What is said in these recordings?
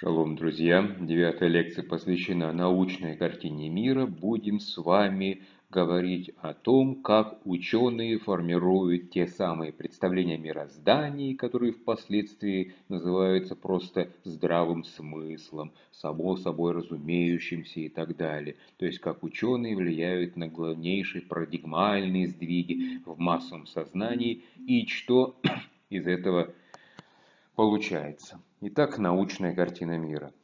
Шалом, друзья! Девятая лекция посвящена научной картине мира. Будем с вами говорить о том, как ученые формируют те самые представления о мироздании, которые впоследствии называются просто здравым смыслом, само собой разумеющимся и так далее. То есть как ученые влияют на главнейшие парадигмальные сдвиги в массовом сознании и что из этого получается. Итак, научная картина мира.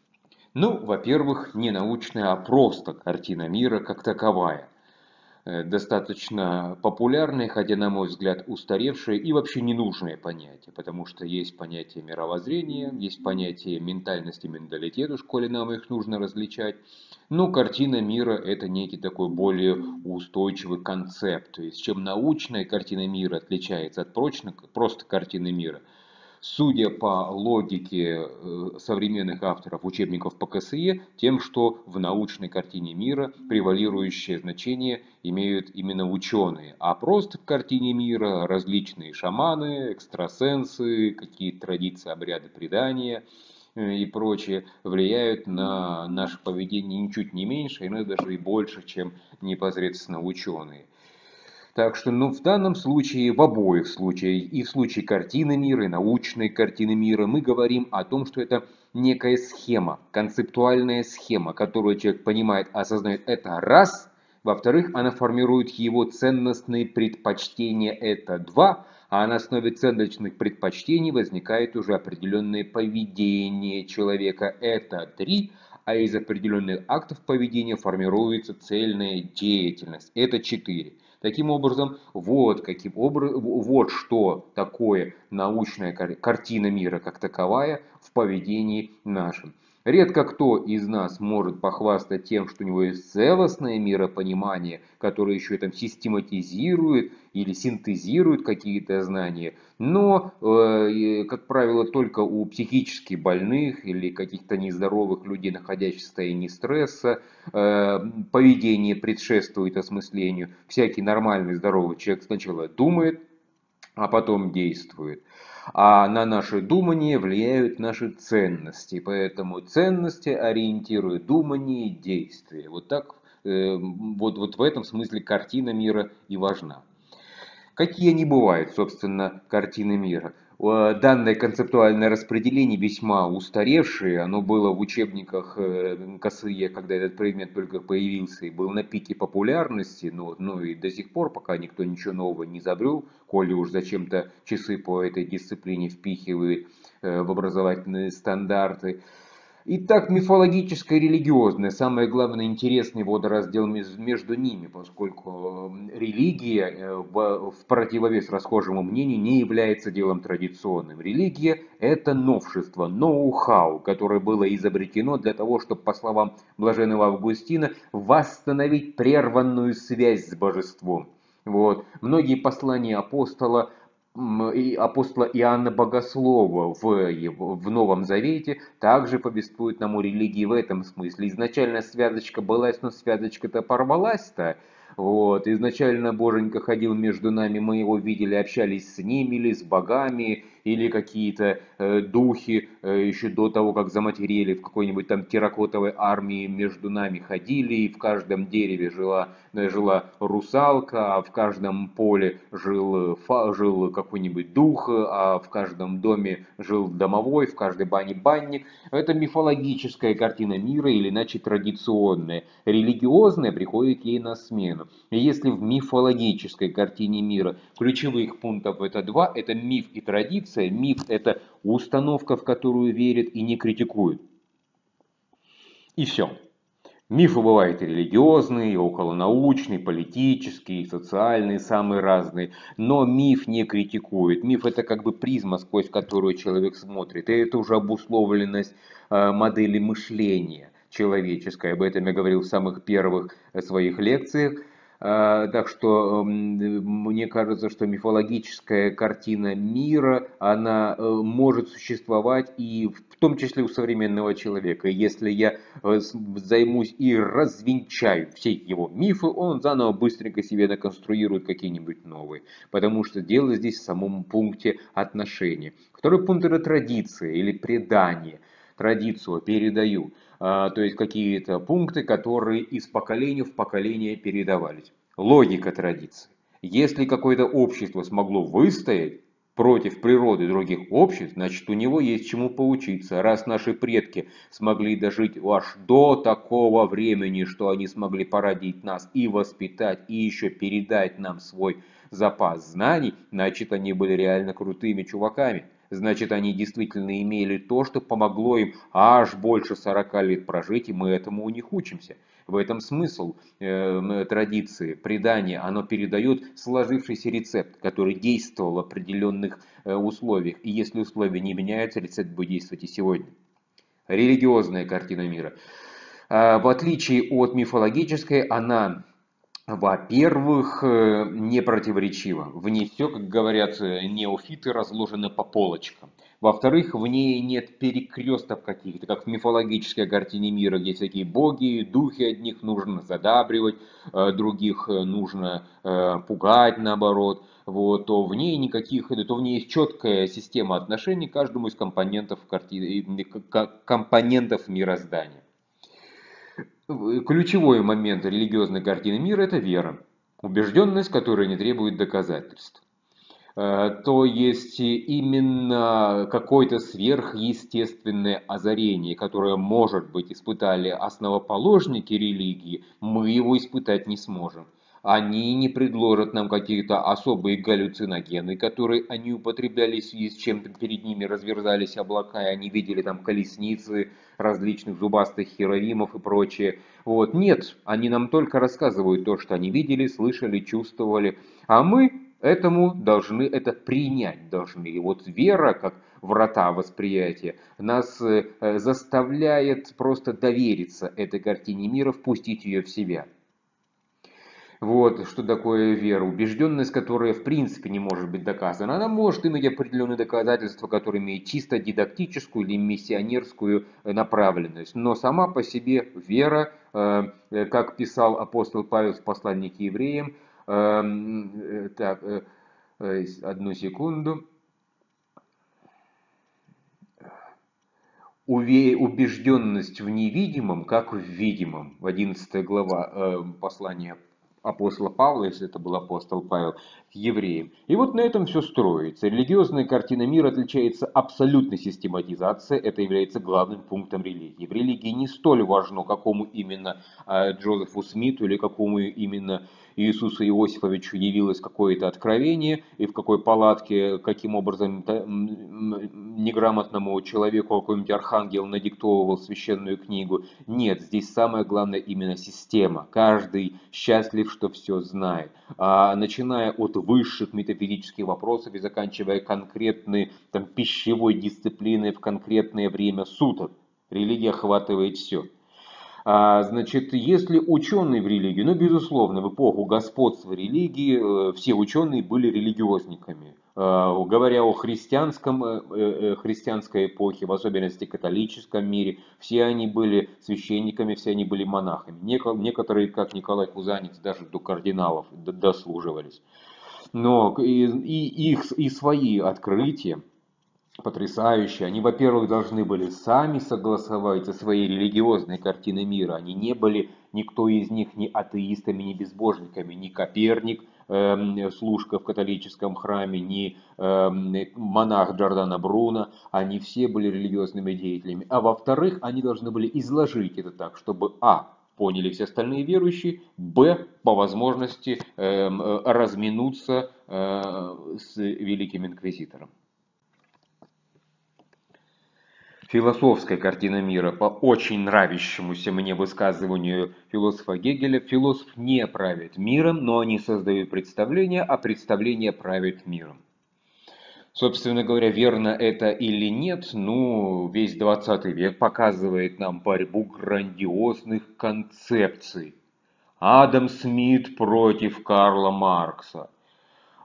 Ну, во-первых, не научная, а просто картина мира как таковая. Э, достаточно популярное, хотя, на мой взгляд, устаревшее и вообще ненужное понятие, потому что есть понятие мировоззрения, есть понятие ментальности, менталитета, в школе нам их нужно различать. Но картина мира – это некий такой более устойчивый концепт. То есть, чем научная картина мира отличается от прочной, просто картины мира – судя по логике э, современных авторов учебников по КСЕ, тем, что в научной картине мира превалирующее значение имеют именно ученые, а просто в картине мира различные шаманы, экстрасенсы, какие-то традиции, обряды предания э, и прочее влияют на наше поведение ничуть не меньше, иногда даже и больше, чем непосредственно ученые. Так что ну, в данном случае, в обоих случаях, и в случае картины мира, и научной картины мира, мы говорим о том, что это некая схема, концептуальная схема, которую человек понимает, осознает это раз, во-вторых, она формирует его ценностные предпочтения, это два, а на основе ценностных предпочтений возникает уже определенное поведение человека, это три, а из определенных актов поведения формируется цельная деятельность, это четыре. Таким образом, вот, каким образом, вот что такое научная картина мира как таковая в поведении нашем. Редко кто из нас может похвастать тем, что у него есть целостное миропонимание, которое еще там систематизирует или синтезирует какие-то знания. Но, э, как правило, только у психически больных или каких-то нездоровых людей, находящихся в состоянии стресса, э, поведение предшествует осмыслению. Всякий нормальный здоровый человек сначала думает, а потом действует а на наше думание влияют наши ценности. Поэтому ценности ориентируют думание и действие. Вот так, э, вот, вот в этом смысле картина мира и важна. Какие они бывают, собственно, картины мира? Данное концептуальное распределение весьма устаревшее, оно было в учебниках э, КСЕ, когда этот предмет только появился и был на пике популярности, но, но и до сих пор, пока никто ничего нового не изобрел, коли уж зачем-то часы по этой дисциплине впихивают э, в образовательные стандарты. Итак, мифологическое и религиозное, самое главное интересный водораздел между ними, поскольку религия э, в противовес расхожему мнению не является делом традиционным. Религия – это новшество, ноу-хау, которое было изобретено для того, чтобы, по словам блаженного Августина, восстановить прерванную связь с божеством. Вот. Многие послания апостола апостола Иоанна Богослова в, в Новом Завете также повествует нам о религии в этом смысле. Изначально связочка была, но связочка-то порвалась-то. Вот. Изначально Боженька ходил между нами, мы его видели, общались с ним или с богами, или какие-то э, духи э, еще до того, как заматерели в какой-нибудь там терракотовой армии между нами ходили, и в каждом дереве жила, э, жила русалка, а в каждом поле жил, э, фа, жил какой-нибудь дух, а в каждом доме жил домовой, в каждой бане банник. Это мифологическая картина мира, или иначе традиционная. Религиозная приходит ей на смену. И если в мифологической картине мира ключевых пунктов это два, это миф и традиция, традиция, миф – это установка, в которую верят и не критикуют. И все. Мифы бывают и религиозные, и околонаучные, политические, и социальные, самые разные. Но миф не критикует. Миф это как бы призма, сквозь которую человек смотрит. И это уже обусловленность э, модели мышления человеческой. Об этом я говорил в самых первых э, своих лекциях. А, так что мне кажется, что мифологическая картина мира, она э, может существовать и в том числе у современного человека. Если я э, займусь и развенчаю все его мифы, он заново быстренько себе наконструирует какие-нибудь новые. Потому что дело здесь в самом пункте отношения. Второй пункт это традиция или предание. традицию передаю. А, то есть какие-то пункты, которые из поколения в поколение передавались. Логика традиции. Если какое-то общество смогло выстоять, против природы других обществ, значит у него есть чему поучиться. Раз наши предки смогли дожить аж до такого времени, что они смогли породить нас и воспитать, и еще передать нам свой запас знаний, значит они были реально крутыми чуваками. Значит, они действительно имели то, что помогло им аж больше 40 лет прожить, и мы этому у них учимся. В этом смысл э, традиции, предания, оно передает сложившийся рецепт, который действовал в определенных э, условиях. И если условия не меняются, рецепт будет действовать и сегодня. Религиозная картина мира. Э, в отличие от мифологической, она во-первых, э, не противоречиво. В ней все, как говорят э, неофиты, разложено по полочкам. Во-вторых, в ней нет перекрестов каких-то, как в мифологической картине мира, где всякие боги, духи одних нужно задабривать, э, других нужно пугать, наоборот. Вот, то в ней никаких, то в ней есть четкая система отношений к каждому из компонентов, картины, компонентов мироздания. Ключевой момент религиозной картины мира – это вера, убежденность, которая не требует доказательств. Э, то есть именно какое-то сверхъестественное озарение, которое, может быть, испытали основоположники религии, мы его испытать не сможем они не предложат нам какие-то особые галлюциногены, которые они употребляли в связи с чем перед ними разверзались облака, и они видели там колесницы различных зубастых херовимов и прочее. Вот. Нет, они нам только рассказывают то, что они видели, слышали, чувствовали, а мы этому должны это принять должны. И вот вера, как врата восприятия, нас э, заставляет просто довериться этой картине мира, впустить ее в себя. Вот, что такое вера. Убежденность, которая в принципе не может быть доказана. Она может иметь определенные доказательства, которые имеют чисто дидактическую или миссионерскую э, направленность. Но сама по себе вера, э, э, как писал апостол Павел в послании к евреям, так, одну секунду, убежденность в невидимом, как в видимом. В 11 глава послания апостола Павла, если это был апостол Павел, к евреям. И вот на этом все строится. Религиозная картина мира отличается абсолютной систематизацией, это является главным пунктом религии. В религии не столь важно, какому именно а, Джозефу Смиту или какому именно Иисусу Иосифовичу явилось какое-то откровение, и в какой палатке, каким образом неграмотному человеку какой-нибудь архангел надиктовывал священную книгу. Нет, здесь самое главное именно система. Каждый счастлив, что все знает. А, начиная от высших метафизических вопросов и заканчивая конкретной там, пищевой дисциплиной в конкретное время суток. Религия охватывает все. А, значит, если ученые в религии, ну, безусловно, в эпоху господства религии э, все ученые были религиозниками. А, говоря о христианском, э, э, христианской эпохе, в особенности католическом мире, все они были священниками, все они были монахами. Некоторые, как Николай Кузанец, даже до кардиналов дослуживались. Но и, и их и свои открытия, потрясающие. Они, во-первых, должны были сами согласовать со своей религиозной картиной мира. Они не были, никто из них, ни атеистами, ни безбожниками, ни Коперник, э, служка в католическом храме, ни э, монах Джордана Бруно. Они все были религиозными деятелями. А во-вторых, они должны были изложить это так, чтобы а поняли все остальные верующие, б, по возможности эм, э, разминуться э, с великим инквизитором. Философская картина мира по очень нравящемуся мне высказыванию философа Гегеля, философ не правит миром, но они создают представление, а представление правит миром. Собственно говоря, верно это или нет, ну, весь 20 век показывает нам борьбу грандиозных концепций. Адам Смит против Карла Маркса –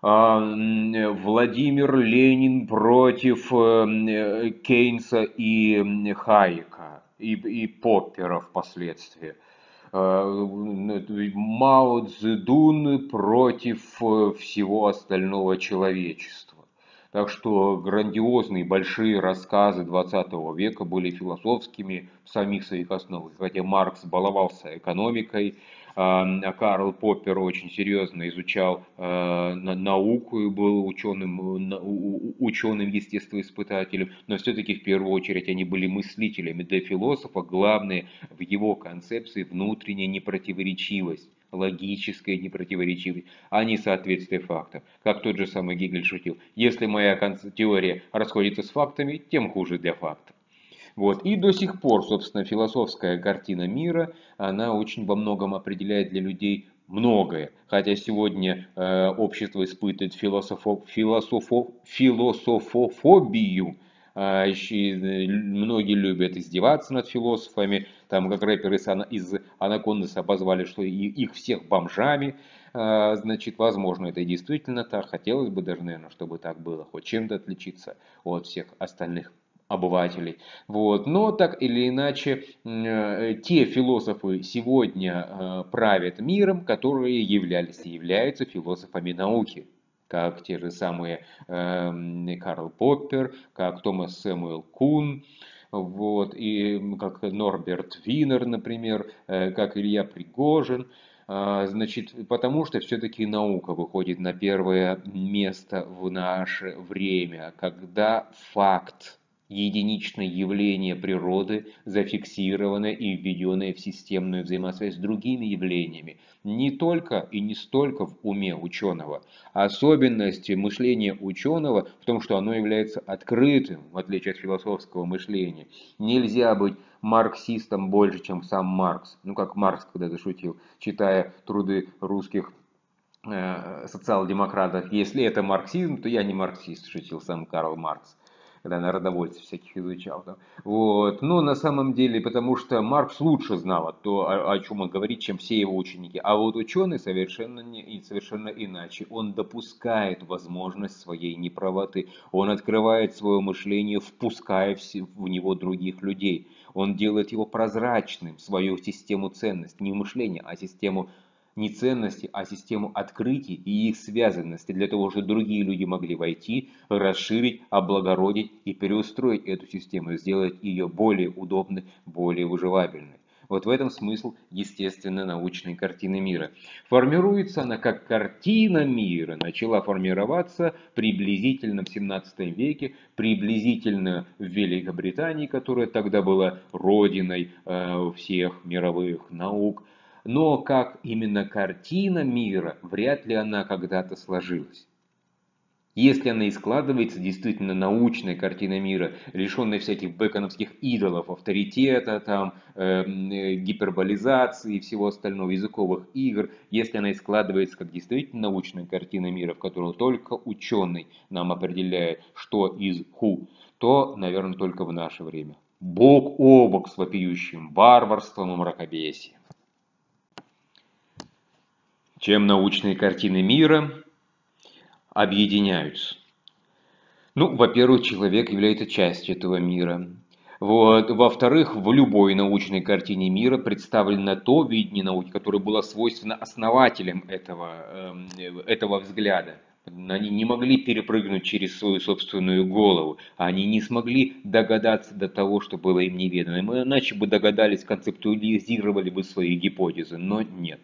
Владимир Ленин против э, Кейнса и Хайека, и, и Поппера впоследствии. А, Мао Цзэдун против э, всего остального человечества. Так что грандиозные большие рассказы 20 века были философскими в самих своих основах. Хотя Маркс баловался экономикой, а Карл Поппер очень серьезно изучал э, науку и был ученым, ученым естествоиспытателем, но все-таки в первую очередь они были мыслителями. Для философа главное в его концепции внутренняя непротиворечивость логическая непротиворечивость, а не соответствие фактам. Как тот же самый Гегель шутил, если моя теория расходится с фактами, тем хуже для фактов. Вот. И до сих пор, собственно, философская картина мира, она очень во многом определяет для людей многое. Хотя сегодня э, общество испытывает философо, философо, философофобию, а, э, многие любят издеваться над философами, там как рэперы из Анакондаса обозвали, что их всех бомжами, а, значит, возможно, это действительно так, хотелось бы даже, наверное, чтобы так было, хоть чем-то отличиться от всех остальных обывателей. Вот. Но так или иначе, э, те философы сегодня э, правят миром, которые являлись и являются философами науки как те же самые э, Карл Поппер, как Томас Сэмуэл Кун, вот, и как Норберт Винер, например, э, как Илья Пригожин. Э, значит, потому что все-таки наука выходит на первое место в наше время, когда факт единичное явление природы, зафиксированное и введенное в системную взаимосвязь с другими явлениями. Не только и не столько в уме ученого. Особенность мышления ученого в том, что оно является открытым, в отличие от философского мышления. Нельзя быть марксистом больше, чем сам Маркс. Ну, как Маркс когда-то шутил, читая труды русских э, социал-демократов. Если это марксизм, то я не марксист, шутил сам Карл Маркс когда народовольцев всяких изучал. Там. Вот. Но на самом деле, потому что Маркс лучше знал то, о, о чем он говорит, чем все его ученики. А вот ученый совершенно, не, совершенно иначе. Он допускает возможность своей неправоты. Он открывает свое мышление, впуская в, него других людей. Он делает его прозрачным, свою систему ценностей, не мышления, а систему не ценности, а систему открытий и их связанности, для того, чтобы другие люди могли войти, расширить, облагородить и переустроить эту систему, сделать ее более удобной, более выживабельной. Вот в этом смысл естественно научной картины мира. Формируется она как картина мира, начала формироваться приблизительно в 17 веке, приблизительно в Великобритании, которая тогда была родиной э, всех мировых наук, но как именно картина мира, вряд ли она когда-то сложилась. Если она и складывается действительно научная картина мира, лишенная всяких бэконовских идолов, авторитета, там, э, гиперболизации и всего остального, языковых игр, если она и складывается как действительно научная картина мира, в которую только ученый нам определяет, что из ху, то, наверное, только в наше время. Бог о бок с вопиющим варварством и мракобесием чем научные картины мира объединяются. Ну, во-первых, человек является частью этого мира. Вот. Во-вторых, в любой научной картине мира представлено то видение науки, которое было свойственно основателям этого, эм, этого взгляда. Они не могли перепрыгнуть через свою собственную голову. Они не смогли догадаться до того, что было им неведомо. Мы иначе бы догадались, концептуализировали бы свои гипотезы, но нет.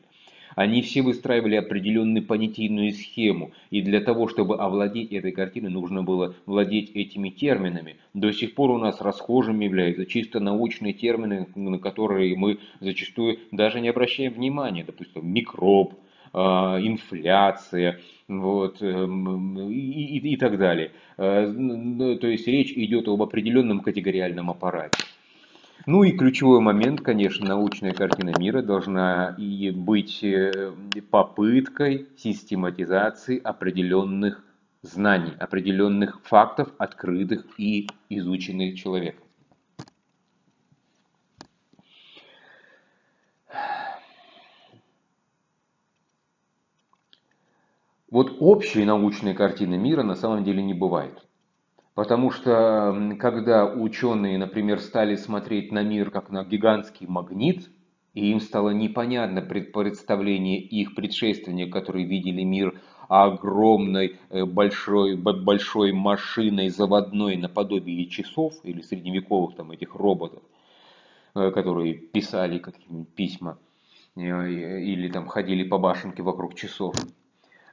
Они все выстраивали определенную понятийную схему, и для того, чтобы овладеть этой картиной, нужно было владеть этими терминами. До сих пор у нас расхожими являются чисто научные термины, на которые мы зачастую даже не обращаем внимания. Допустим, микроб, а, инфляция, вот, эм, и, и, и так далее. Э, то есть речь идет об определенном категориальном аппарате. Ну и ключевой момент, конечно, научная картина мира должна и быть э, попыткой систематизации определенных знаний, определенных фактов, открытых и изученных человеком. Вот общей научной картины мира на самом деле не бывает. Потому что когда ученые, например, стали смотреть на мир как на гигантский магнит, и им стало непонятно представление их предшественников, которые видели мир огромной э, большой, большой машиной заводной наподобие часов или средневековых там этих роботов, э, которые писали какие-нибудь письма или там ходили по башенке вокруг часов.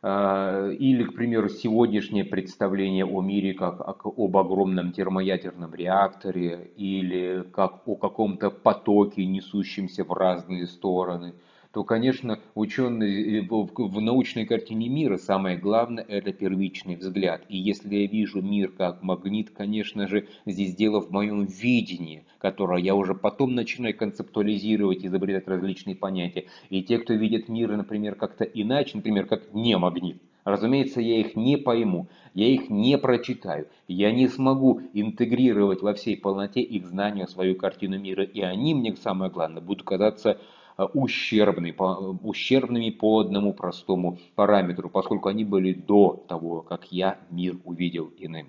А, или, к примеру, сегодняшнее представление о мире как об огромном термоядерном реакторе или как о каком-то потоке, несущемся в разные стороны – то, конечно, ученые э, в научной картине мира самое главное – это первичный взгляд. И если я вижу мир как магнит, конечно же, здесь дело в моем видении, которое я уже потом начинаю концептуализировать, изобретать различные понятия. И те, кто видит мир, например, как-то иначе, например, как не магнит, Разумеется, я их не пойму, я их не прочитаю, я не смогу интегрировать во всей полноте их знания в свою картину мира, и они мне, самое главное, будут казаться ущербны, по, ущербными по одному простому параметру, поскольку они были до того, как я мир увидел иным.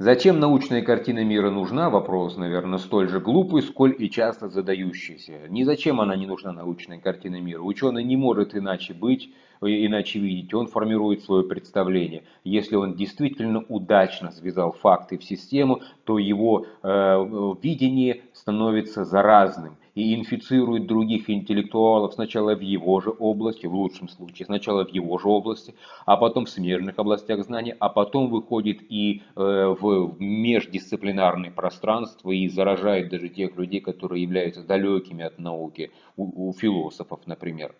Зачем научная картина мира нужна? Вопрос, наверное, столь же глупый, сколь и часто задающийся. Ни зачем она не нужна, научная картина мира. Ученый не может иначе быть, иначе видеть. Он формирует свое представление. Если он действительно удачно связал факты в систему, то его э, видение становится заразным и инфицирует других интеллектуалов сначала в его же области, в лучшем случае, сначала в его же области, а потом в смежных областях знаний, а потом выходит и э, в междисциплинарное пространство и заражает даже тех людей, которые являются далекими от науки, у, у философов, например.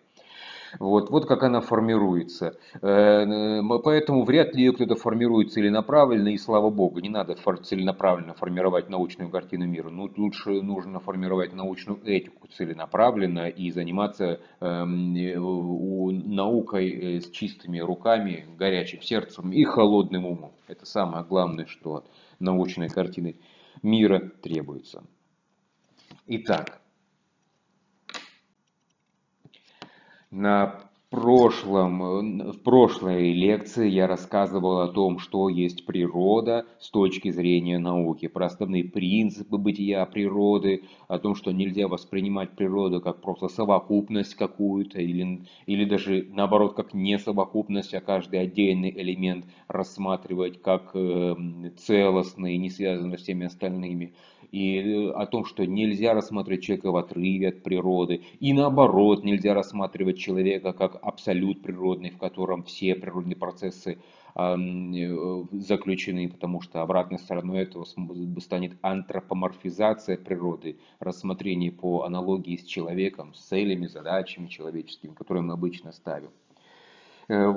Вот, вот как она формируется. Э, поэтому вряд ли ее кто-то формирует целенаправленно, и слава богу, не надо целенаправленно формировать научную картину мира. Ну, лучше нужно формировать научную этику целенаправленно и заниматься эм, наукой э, с чистыми руками, горячим сердцем и холодным умом. Это самое главное, что от научной картины мира требуется. Итак, На прошлом, в прошлой лекции я рассказывал о том, что есть природа с точки зрения науки, про основные принципы бытия природы, о том, что нельзя воспринимать природу как просто совокупность какую-то, или, или даже наоборот, как не совокупность, а каждый отдельный элемент рассматривать как э, целостный, не связанный с всеми остальными и э, о том, что нельзя рассматривать человека в отрыве от природы, и наоборот, нельзя рассматривать человека как абсолют природный, в котором все природные процессы э, заключены, потому что обратной стороной этого станет антропоморфизация природы, рассмотрение по аналогии с человеком, с целями, задачами человеческими, которые мы обычно ставим. Э,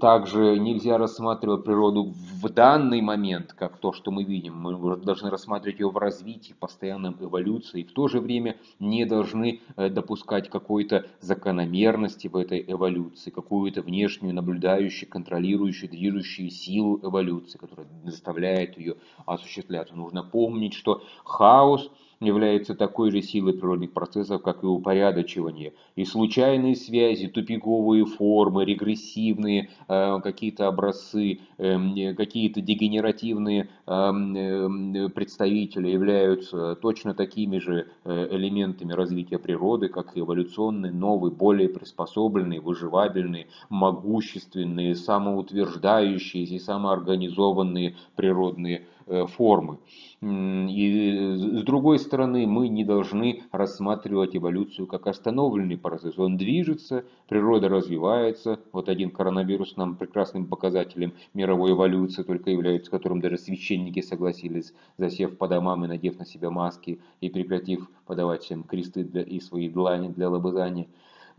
также нельзя рассматривать природу в данный момент, как то, что мы видим. Мы должны рассматривать ее в развитии, постоянном эволюции. И в то же время не должны э, допускать какой-то закономерности в этой эволюции, какую-то внешнюю наблюдающую, контролирующую, движущую силу эволюции, которая заставляет ее осуществляться. Нужно помнить, что хаос – является такой же силой природных процессов, как и упорядочивание. И случайные связи, тупиковые формы, регрессивные э, какие-то образцы, э, какие-то дегенеративные э, представители являются точно такими же элементами развития природы, как и эволюционные, новые, более приспособленные, выживабельные, могущественные, самоутверждающиеся и самоорганизованные природные Э, формы. И с другой стороны, мы не должны рассматривать эволюцию как остановленный процесс. Он движется, природа развивается. Вот один коронавирус нам прекрасным показателем мировой эволюции только является, с которым даже священники согласились, засев по домам и надев на себя маски и прекратив подавать всем кресты для, и свои длани для лобызания.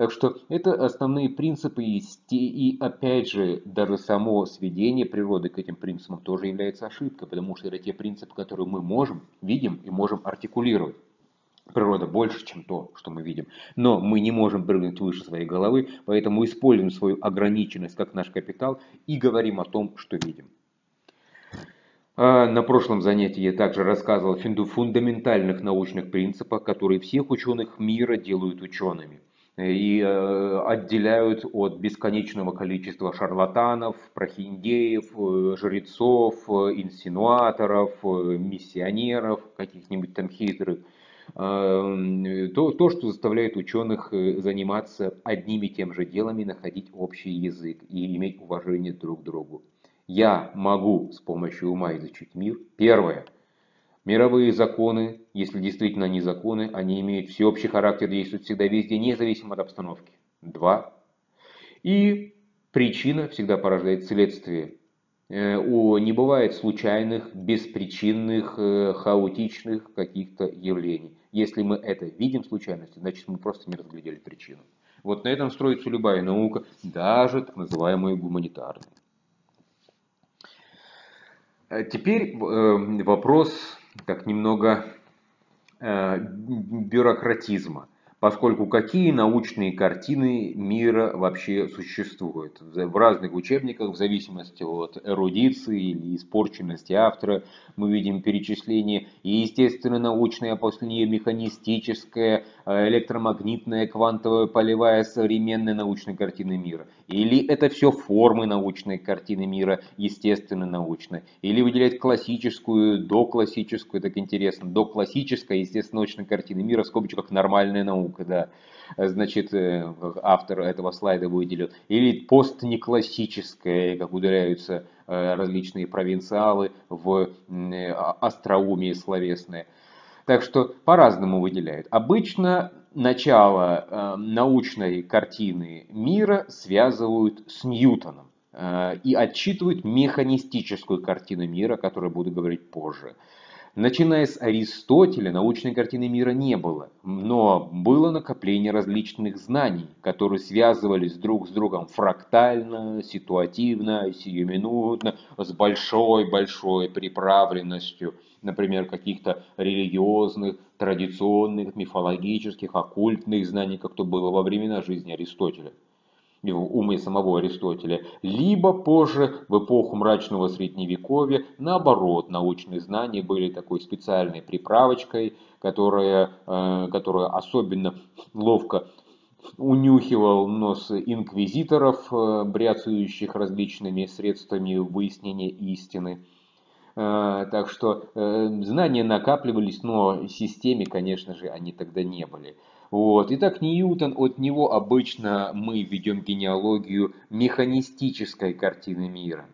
Так что это основные принципы и, и опять же даже само сведение природы к этим принципам тоже является ошибкой, потому что это те принципы, которые мы можем, видим и можем артикулировать. Природа больше, чем то, что мы видим. Но мы не можем прыгнуть выше своей головы, поэтому используем свою ограниченность как наш капитал и говорим о том, что видим. А на прошлом занятии я также рассказывал о фундаментальных научных принципах, которые всех ученых мира делают учеными и э, отделяют от бесконечного количества шарлатанов, прохиндеев, э, жрецов, э, инсинуаторов, миссионеров, каких-нибудь там хитрых то, то, что заставляет ученых заниматься одними и тем же делами, находить общий язык и иметь уважение друг к другу. Я могу с помощью ума изучить мир. Первое. Мировые законы, если действительно они законы, они имеют всеобщий характер, действуют всегда везде, независимо от обстановки. Два. И причина всегда порождает следствие. Э, у, не бывает случайных, беспричинных, э, хаотичных каких-то явлений. Если мы это видим случайности, значит мы просто не разглядели причину. Вот на этом строится любая наука, даже так называемая гуманитарная. Э, теперь вопрос так немного э, бюрократизма. Поскольку какие научные картины мира вообще существуют? В разных учебниках, в зависимости от эрудиции или испорченности автора, мы видим перечисление и естественно научная, а после нее механистическая, э, электромагнитная, квантовая, полевая, современная научная картина мира. Или это все формы научной картины мира, естественно научной. Или выделять классическую, доклассическую, так интересно, доклассическая, естественно научная картина мира, в скобочках нормальная наука когда значит, э, автор этого слайда выделил, или постнеклассическое, как ударяются э, различные провинциалы в э, остроумие словесное. Так что по-разному выделяют. Обычно начало научной картины мира связывают с Ньютоном и отчитывают механистическую картину мира, о которой буду говорить позже. Начиная с Аристотеля научной картины мира не было, но было накопление различных знаний, которые связывались друг с другом фрактально, ситуативно, сиюминутно, с большой-большой приправленностью, например, каких-то религиозных, традиционных, мифологических, оккультных знаний, как то было во времена жизни Аристотеля в уме самого Аристотеля, либо позже, в эпоху мрачного средневековья, наоборот, научные знания были такой специальной приправочкой, которая, э, которая особенно ловко унюхивал нос инквизиторов, э, бряцающих различными средствами выяснения истины. Э, так что знания накапливались, но системе, конечно же, они тогда не были. Вот. Итак, Ньютон, от него обычно мы ведем генеалогию механистической картины мира.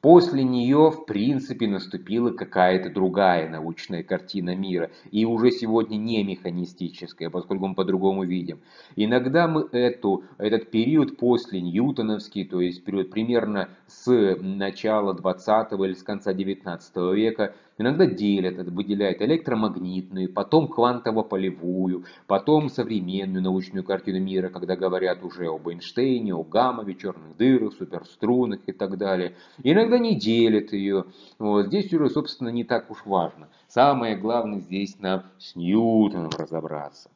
После нее, в принципе, наступила какая-то другая научная картина мира. И уже сегодня не механистическая, поскольку мы по-другому видим. Иногда мы эту, этот период после Ньютоновский, то есть период примерно с начала 20 или с конца 19 века, иногда делят, выделяют электромагнитную, потом квантово-полевую, потом современную научную картину мира, когда говорят уже об Эйнштейне, о гаммове, черных дырах, суперструнах и так далее. Иногда не делят ее. Вот. Здесь уже, собственно, не так уж важно. Самое главное здесь нам с Ньютоном разобраться.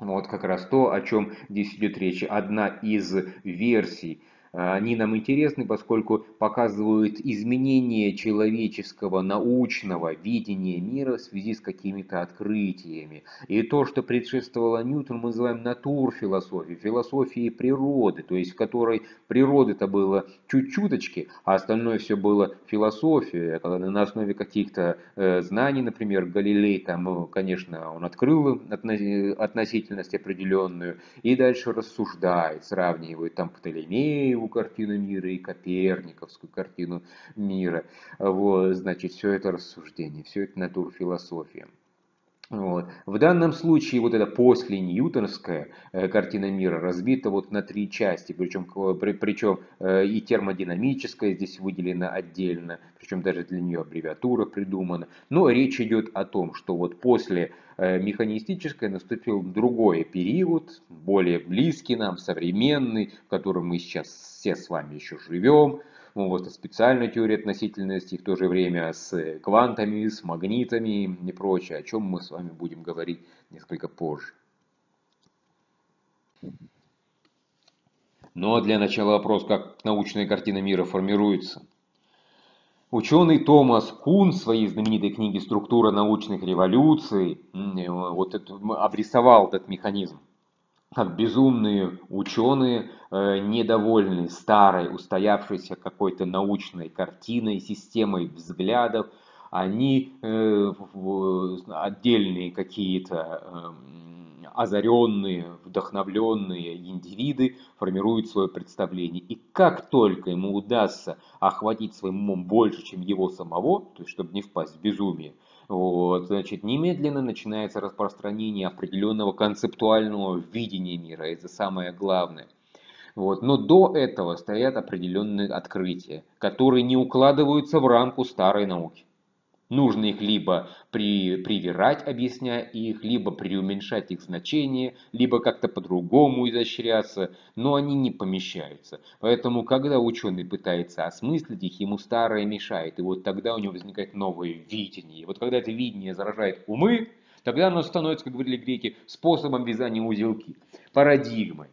Вот как раз то, о чем здесь идет речь. Одна из версий они нам интересны, поскольку показывают изменение человеческого научного видения мира в связи с какими-то открытиями. И то, что предшествовало Ньютону, мы называем натурфилософией, философией природы, то есть в которой природы-то было чуть-чуточки, а остальное все было философия, на основе каких-то э, знаний, например, Галилей, там, ну, конечно, он открыл относительность определенную и дальше рассуждает, сравнивает там Птолемеев, Галилееву картину мира и Коперниковскую картину мира. Вот, значит, все это рассуждение, все это натурфилософия. Вот. В данном случае вот эта после Ньютоновская э, картина мира разбита вот на три части, причем, при, причем э, и термодинамическая здесь выделена отдельно, причем даже для нее аббревиатура придумана. Но речь идет о том, что вот после э, механистической наступил другой период, более близкий нам, современный, в котором мы сейчас все с вами еще живем, ну, вот специальная теория относительности, в то же время с квантами, с магнитами и прочее, о чем мы с вами будем говорить несколько позже. Но для начала вопрос, как научная картина мира формируется. Ученый Томас Кун в своей знаменитой книге «Структура научных революций» вот это, обрисовал этот механизм безумные ученые, э, недовольные старой, устоявшейся какой-то научной картиной, системой взглядов, они э, отдельные какие-то э, озаренные, вдохновленные индивиды формируют свое представление. И как только ему удастся охватить своим умом больше, чем его самого, то есть чтобы не впасть в безумие, вот, значит, немедленно начинается распространение определенного концептуального видения мира. Это самое главное. Вот. Но до этого стоят определенные открытия, которые не укладываются в рамку старой науки. Нужно их либо при, привирать, объясняя их, либо преуменьшать их значение, либо как-то по-другому изощряться, но они не помещаются. Поэтому, когда ученый пытается осмыслить их, ему старое мешает, и вот тогда у него возникает новое видение. И вот когда это видение заражает умы, тогда оно становится, как говорили греки, способом вязания узелки, парадигмой.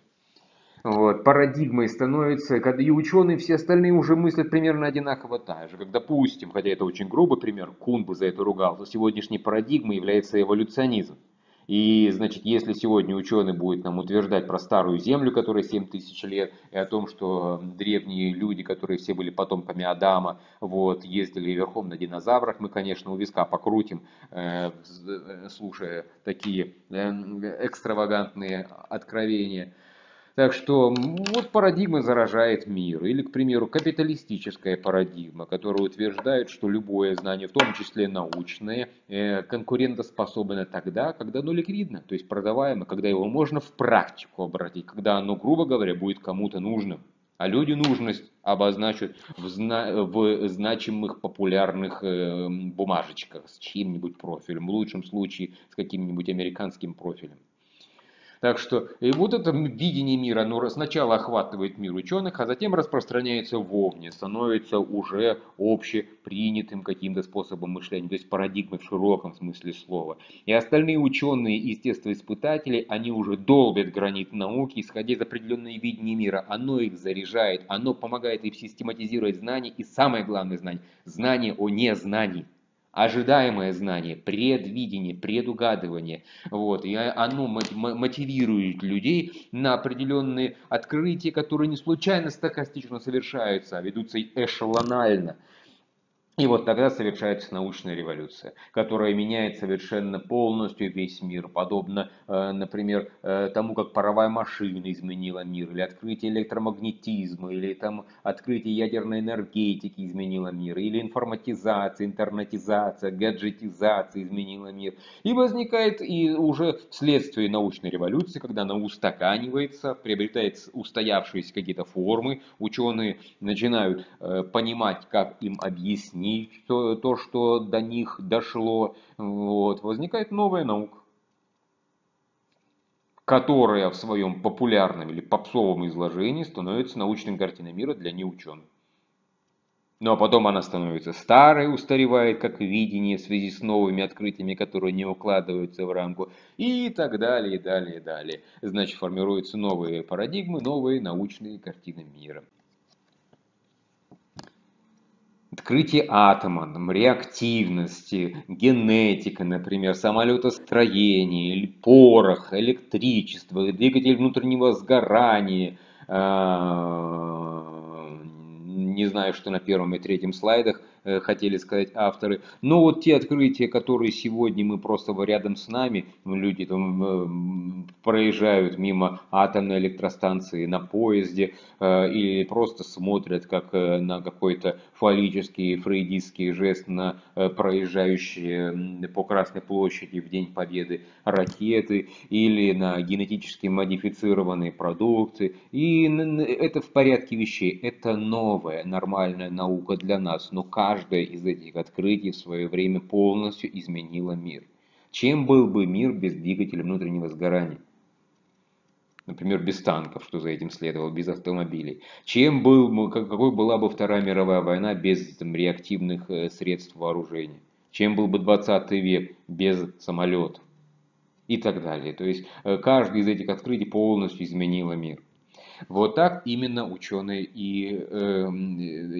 Вот, парадигмой становится, когда и ученые, все остальные уже мыслят примерно одинаково так же. Как, допустим, хотя это очень грубый пример, Кун бы за это ругал, то сегодняшней парадигмой является эволюционизм. И, значит, если сегодня ученый будет нам утверждать про старую Землю, которая 7 тысяч лет, и о том, что древние люди, которые все были потомками Адама, вот, ездили верхом на динозаврах, мы, конечно, у виска покрутим, э, э слушая такие э, экстравагантные откровения. Так что вот парадигма заражает мир. Или, к примеру, капиталистическая парадигма, которая утверждает, что любое знание, в том числе научное, э, конкурентоспособно тогда, когда оно ликвидно, то есть продаваемо, когда его можно в практику обратить, когда оно, грубо говоря, будет кому-то нужным. А люди нужность обозначат в, зна в значимых популярных э, бумажечках с чьим-нибудь профилем, в лучшем случае с каким-нибудь американским профилем. Так что и вот это видение мира, оно сначала охватывает мир ученых, а затем распространяется вовне, становится уже общепринятым каким-то способом мышления, то есть парадигмой в широком смысле слова. И остальные ученые, естествоиспытатели, они уже долбят гранит науки, исходя из определенного видения мира. Оно их заряжает, оно помогает им систематизировать знания и самое главное знание, знание о незнании ожидаемое знание, предвидение, предугадывание. Вот, и оно мотивирует людей на определенные открытия, которые не случайно стахастично совершаются, а ведутся эшелонально. И вот тогда совершается научная революция, которая меняет совершенно полностью весь мир, подобно, э, например, э, тому, как паровая машина изменила мир, или открытие электромагнетизма, или там открытие ядерной энергетики изменило мир, или информатизация, интернетизация, гаджетизация изменила мир. И возникает и уже вследствие научной революции, когда она устаканивается, приобретает устоявшиеся какие-то формы, ученые начинают э, понимать, как им объяснить, объяснить то, то что до них дошло, вот, возникает новая наука, которая в своем популярном или попсовом изложении становится научной картиной мира для неученых. Ну а потом она становится старой, устаревает как видение в связи с новыми открытиями, которые не укладываются в рамку, и так далее, и далее, и далее. Значит, формируются новые парадигмы, новые научные картины мира. Открытие атома, реактивности, генетика, например, самолетостроение, или порох, электричество, двигатель внутреннего сгорания, а, не знаю, что на первом и третьем слайдах, хотели сказать авторы. Но вот те открытия, которые сегодня мы просто рядом с нами, ну, люди там э, проезжают мимо атомной электростанции на поезде э, или просто смотрят как на какой-то фаллический фрейдистский жест на проезжающие по Красной площади в День Победы ракеты или на генетически модифицированные продукты. И это в порядке вещей. Это новая нормальная наука для нас. Но каждый каждое из этих открытий в свое время полностью изменило мир. Чем был бы мир без двигателя внутреннего сгорания? Например, без танков, что за этим следовало, без автомобилей. Чем был, какой была бы Вторая мировая война без там, реактивных э, средств вооружения? Чем был бы 20 век без самолетов? И так далее. То есть э, каждый из этих открытий полностью изменило мир. Вот так именно ученые и э,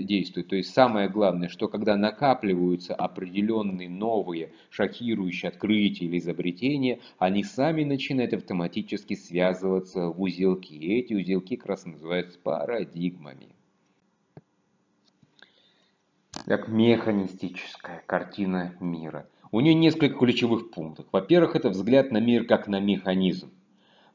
действуют. То есть самое главное, что когда накапливаются определенные новые шокирующие открытия или изобретения, они сами начинают автоматически связываться в узелки. И эти узелки как раз называются парадигмами. как механистическая картина мира. У нее несколько ключевых пунктов. Во-первых, это взгляд на мир как на механизм,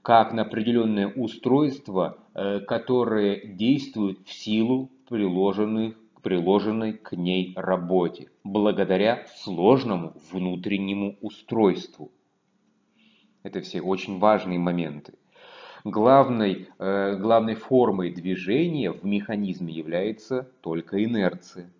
как на определенное устройство, э, которое действует в силу приложенных приложенной к ней работе, благодаря сложному внутреннему устройству. Это все очень важные моменты. Главной, э, главной формой движения в механизме является только инерция.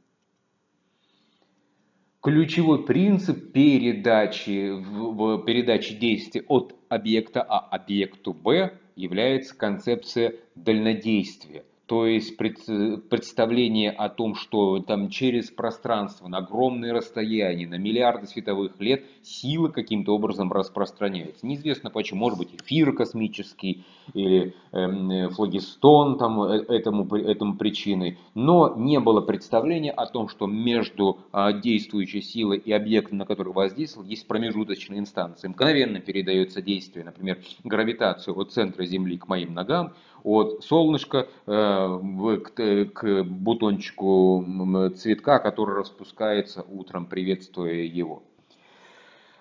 Ключевой принцип передачи, в, в передачи действия от объекта А объекту Б является концепция дальнодействия то есть представление о том, что там через пространство на огромные расстояния, на миллиарды световых лет сила каким-то образом распространяется. Неизвестно почему, может быть эфир космический или э, флагистон там э, этому, этому причиной, но не было представления о том, что между э, действующей силой и объектом, на который воздействовал, есть промежуточные инстанции. Мгновенно передается действие, например, гравитацию от центра Земли к моим ногам, от солнышка э, к, к бутончику цветка, который распускается утром, приветствуя его.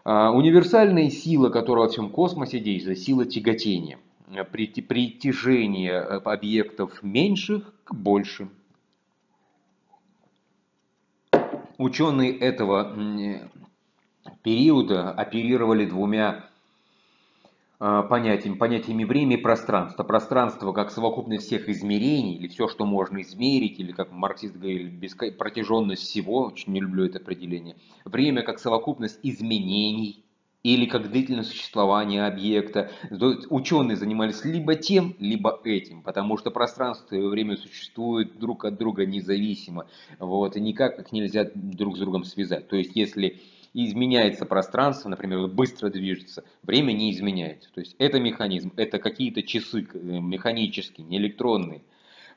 А, универсальная сила, которая во всем космосе действует, сила тяготения. Притяжение э, объектов меньших к большим. Ученые этого периода оперировали двумя понятиями, понятиями время и пространство. Пространство как совокупность всех измерений, или все, что можно измерить, или как марксист говорит, беско... протяженность всего, очень не люблю это определение. Время как совокупность изменений, или как длительное существование объекта. Ученые занимались либо тем, либо этим, потому что пространство и время существуют друг от друга независимо, вот, и никак их нельзя друг с другом связать. То есть, если изменяется пространство, например, быстро движется, время не изменяется. То есть это механизм, это какие-то часы э, механические, не электронные.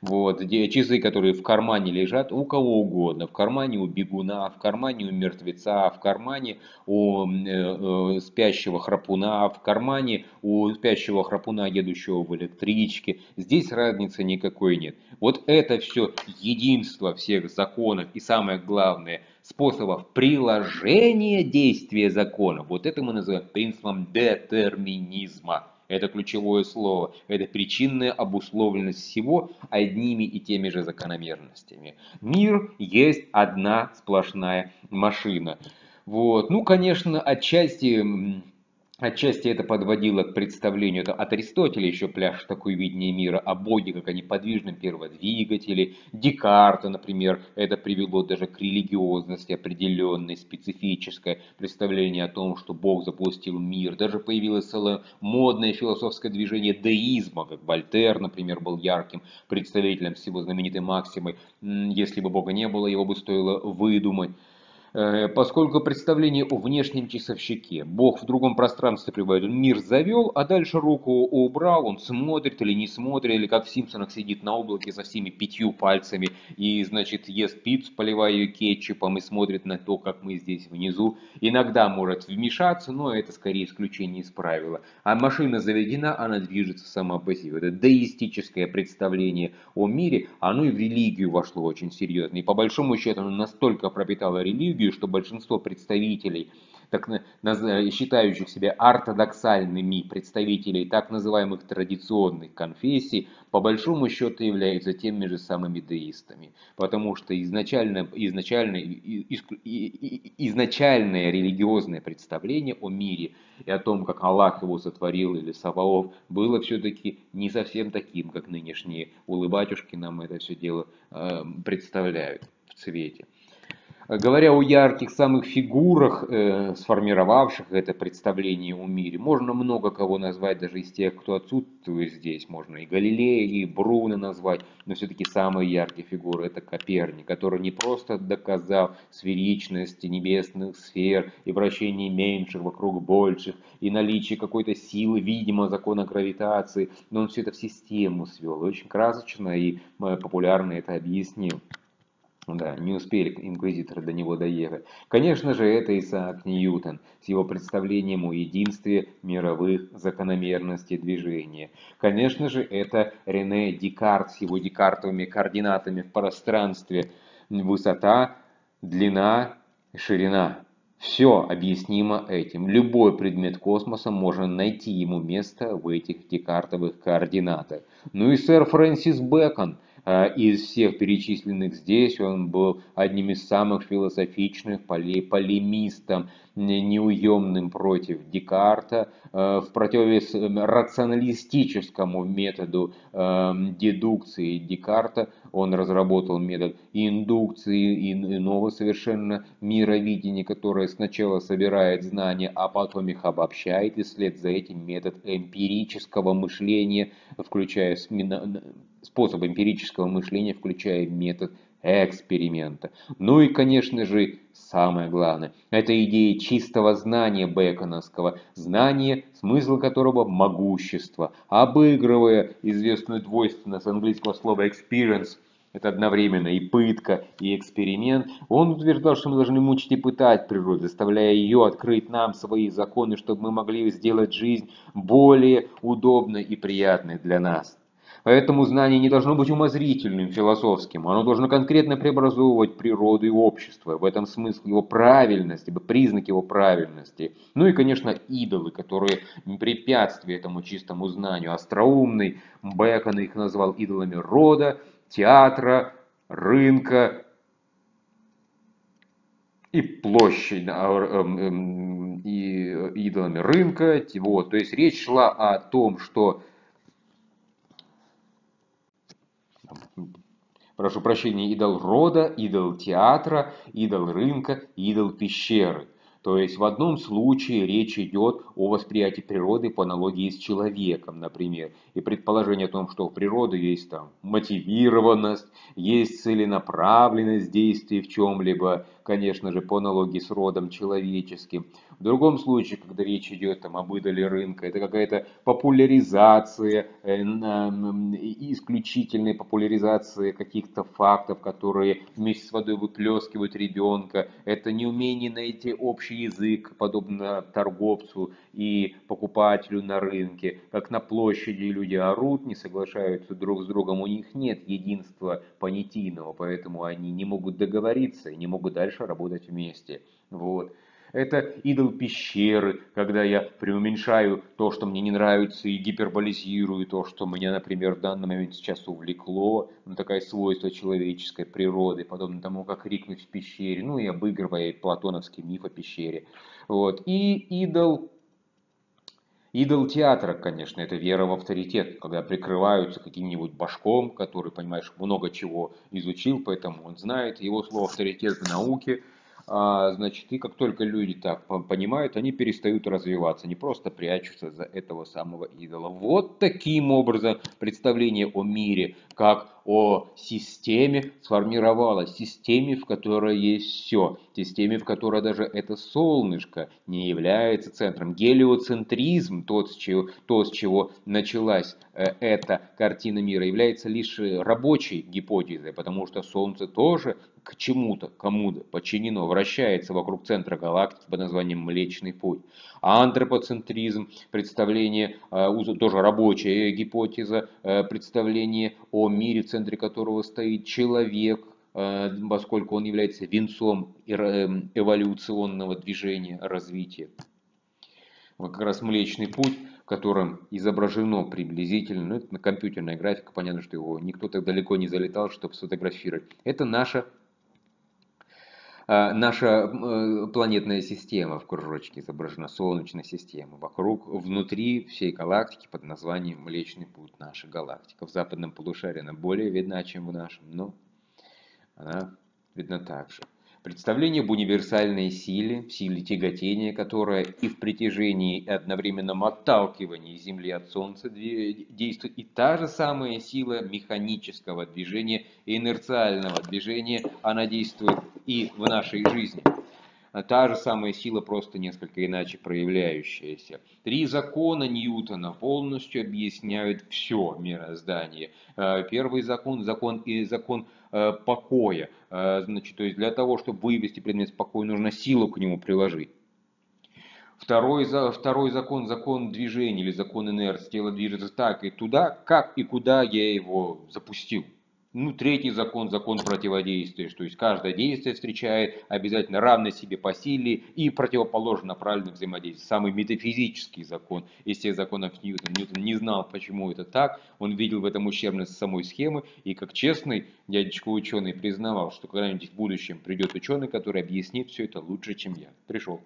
Вот, часы, которые в кармане лежат у кого угодно, в кармане у бегуна, в кармане у мертвеца, в кармане у э, э, спящего храпуна, в кармане у спящего храпуна, едущего в электричке. Здесь разницы никакой нет. Вот это все единство всех законов и самое главное – способов приложения действия закона. Вот это мы называем принципом детерминизма. Это ключевое слово. Это причинная обусловленность всего одними и теми же закономерностями. Мир есть одна сплошная машина. Вот. Ну, конечно, отчасти Отчасти это подводило к представлению от Аристотеля еще пляж такое видение мира о Боге, как о неподвижном перводвигателе. Декарта, например, это привело даже к религиозности определенной, специфическое представление о том, что Бог запустил мир. Даже появилось целое модное философское движение деизма, как Вольтер, например, был ярким представителем всего знаменитой максимы. Если бы Бога не было, его бы стоило выдумать. Э, поскольку представление о внешнем часовщике. Бог в другом пространстве пребывает, он мир завел, а дальше руку убрал, он смотрит или не смотрит, или как в Симпсонах сидит на облаке со всеми пятью пальцами и, значит, ест пиццу, поливая ее кетчупом и смотрит на то, как мы здесь внизу. Иногда может вмешаться, но это скорее исключение из правила. А машина заведена, она движется сама по себе. Это деистическое представление о мире, оно и в религию вошло очень серьезно. И по большому счету оно настолько пропитало религию, религию, что большинство представителей, так, считающих себя ортодоксальными представителей так называемых традиционных конфессий, по большому счету являются теми же самыми деистами. Потому что изначально, изначально, изначальное религиозное представление о мире и о том, как Аллах его сотворил или Саваоф, было все-таки не совсем таким, как нынешние улыбатюшки нам это все дело э, представляют в цвете. Говоря о ярких самых фигурах, э, сформировавших это представление о мире, можно много кого назвать, даже из тех, кто отсутствует здесь. Можно и Галилея, и Бруно назвать, но все-таки самые яркие фигуры это Коперник, который не просто доказал сферичность небесных сфер и вращение меньших вокруг больших, и наличие какой-то силы, видимо, закона гравитации, но он все это в систему свел. очень красочно и э, популярно это объяснил. Да, не успели инквизиторы до него доехать. Конечно же, это Исаак Ньютон с его представлением о единстве мировых закономерностей движения. Конечно же, это Рене Декарт с его декартовыми координатами в пространстве. Высота длина, ширина. Все объяснимо этим. Любой предмет космоса можно найти ему место в этих декартовых координатах. Ну и сэр Фрэнсис Бэкон – из всех перечисленных здесь он был одним из самых философичных, полемистом, неуемным против Декарта, э, в противовес рационалистическому методу эм, дедукции Декарта. Он разработал метод индукции, иного совершенно мировидения, которое сначала собирает знания, а потом их обобщает, и вслед за этим метод эмпирического мышления, включая способ эмпирического мышления, включая метод эксперимента. Ну и, конечно же, самое главное, это идея чистого знания бэконовского, знание, смысл которого – могущество, обыгрывая известную двойственность английского слова experience, это одновременно и пытка, и эксперимент. Он утверждал, что мы должны мучить и пытать природу, заставляя ее открыть нам свои законы, чтобы мы могли сделать жизнь более удобной и приятной для нас. Поэтому знание не должно быть умозрительным, философским. Оно должно конкретно преобразовывать природу и общество. В этом смысл его правильности, признак его правильности. Ну и, конечно, идолы, которые препятствие этому чистому знанию. Остроумный Бекон их назвал идолами рода, театра, рынка и площади, эм, эм, и идолами рынка. Вот. То есть речь шла о том, что прошу прощения, идол рода, идол театра, идол рынка, идол пещеры. То есть в одном случае речь идет о восприятии природы по аналогии с человеком, например, и предположение о том, что у природы есть там мотивированность, есть целенаправленность действий в чем-либо, конечно же, по аналогии с родом человеческим. В другом случае, когда речь идет там, об идоле рынка, это какая-то популяризация, э, исключительная популяризация каких-то фактов, которые вместе с водой выплескивают ребенка. Это неумение найти общий язык, подобно торговцу и покупателю на рынке. Как на площади люди орут, не соглашаются друг с другом, у них нет единства понятийного, поэтому они не могут договориться не могут дальше работать вместе. Вот. Это идол пещеры, когда я преуменьшаю то, что мне не нравится, и гиперболизирую то, что меня, например, в данный момент сейчас увлекло, ну, такое свойство человеческой природы, подобно тому, как крикнуть в пещере, ну и обыгрывая платоновский миф о пещере. Вот. И идол Идол театра, конечно, это вера в авторитет, когда прикрываются каким-нибудь башком, который, понимаешь, много чего изучил, поэтому он знает, его слово авторитет в науке – значит, и как только люди так понимают, они перестают развиваться, не просто прячутся за этого самого идола. Вот таким образом представление о мире, как о системе сформировалось, системе, в которой есть все, системе, в которой даже это солнышко не является центром. Гелиоцентризм, тот, с чего, то, с чего началась э, эта картина мира, является лишь рабочей гипотезой, потому что Солнце тоже к чему-то, кому-то подчинено, вращается вокруг центра галактики под названием Млечный Путь. А антропоцентризм, представление, э, тоже рабочая гипотеза, э, представление о мире, в центре которого стоит человек, э, поскольку он является венцом эволюционного движения, развития. Вот как раз Млечный Путь в котором изображено приблизительно, ну это на компьютерная графика, понятно, что его никто так далеко не залетал, чтобы сфотографировать. Это наша наша э, планетная система в кружочке изображена, Солнечная система. Вокруг, внутри всей галактики под названием Млечный Путь наша галактика. В западном полушарии она более видна, чем в нашем, но она видна также. Представление об универсальной силе, силе тяготения, которая и в притяжении, и одновременном отталкивании Земли от Солнца действует. И та же самая сила механического движения, инерциального движения, она действует и в нашей жизни. Та же самая сила, просто несколько иначе проявляющаяся. Три закона Ньютона полностью объясняют все мироздание. Э, первый закон, закон и закон Э, покоя. Значит, то есть для того, чтобы вывести предмет в покой, нужно силу к нему приложить. Второй, второй закон, закон движения или закон инерции. Тело движется так и туда, как и куда я его запустил. Ну, третий закон, закон противодействия, то есть каждое действие встречает обязательно равное себе по силе и противоположно направленное взаимодействие. Самый метафизический закон из всех законов Ньютона. Ньютон не знал, почему это так, он видел в этом ущербность самой схемы, и как честный дядечка ученый признавал, что когда-нибудь в будущем придет ученый, который объяснит все это лучше, чем я. Пришел.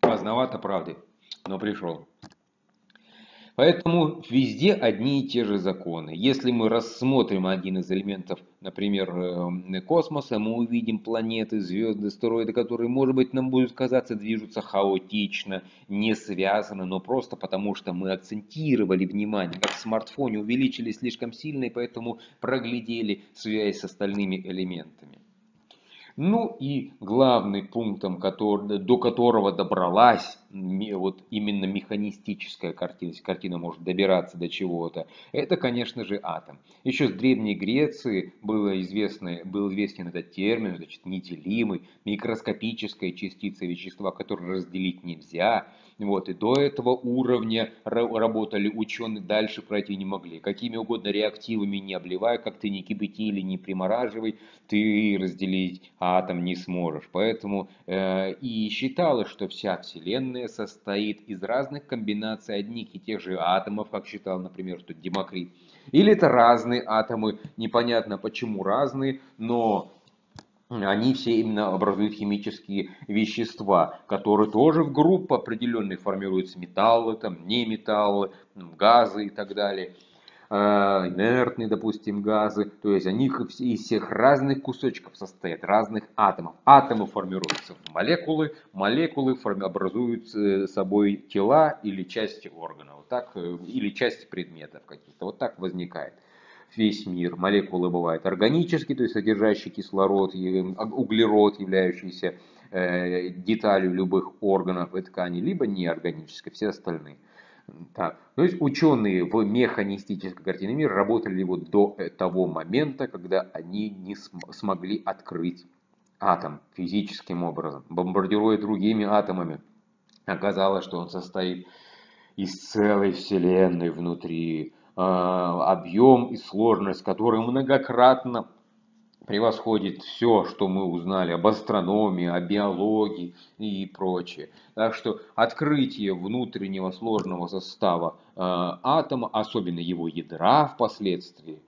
Поздновато, правда, но пришел. Поэтому везде одни и те же законы. Если мы рассмотрим один из элементов, например, э, космоса, мы увидим планеты, звезды, астероиды, которые, может быть, нам будут казаться, движутся хаотично, не связаны, но просто потому, что мы акцентировали внимание, как в смартфоне увеличили слишком сильно, и поэтому проглядели связь с остальными элементами. Ну и главный пунктом, который, до которого добралась вот именно механистическая картина, если картина может добираться до чего-то, это, конечно же, атом. Еще с Древней Греции было известно, был известен этот термин, значит, неделимый, микроскопическая частица вещества, которую разделить нельзя. Вот, и до этого уровня работали ученые, дальше пройти не могли. Какими угодно реактивами не обливай, как ты не кипяти или не примораживай, ты разделить атом не сможешь. Поэтому э, и считалось, что вся Вселенная состоит из разных комбинаций одних и тех же атомов, как считал, например, что Демокрит. Или это разные атомы, непонятно почему разные, но они все именно образуют химические вещества, которые тоже в группы определенные формируются металлы, там, не металлы, газы и так далее. А, инертные, допустим, газы, то есть они из всех разных кусочков состоят, разных атомов. Атомы формируются в молекулы, молекулы образуют э, собой тела или части органов, вот так, э, или части предметов каких-то, вот так возникает весь мир. Молекулы бывают органические, то есть содержащие кислород, углерод, являющийся э, деталью любых органов и тканей, либо неорганические, все остальные. Так. То есть ученые в механистической картине мира работали вот до э, того момента, когда они не смогли открыть атом физическим образом, бомбардируя другими атомами. Оказалось, что он состоит из целой вселенной внутри, а, объем и сложность, которые многократно превосходит все, что мы узнали об астрономии, о биологии и прочее. Так что открытие внутреннего сложного состава э, атома, особенно его ядра впоследствии,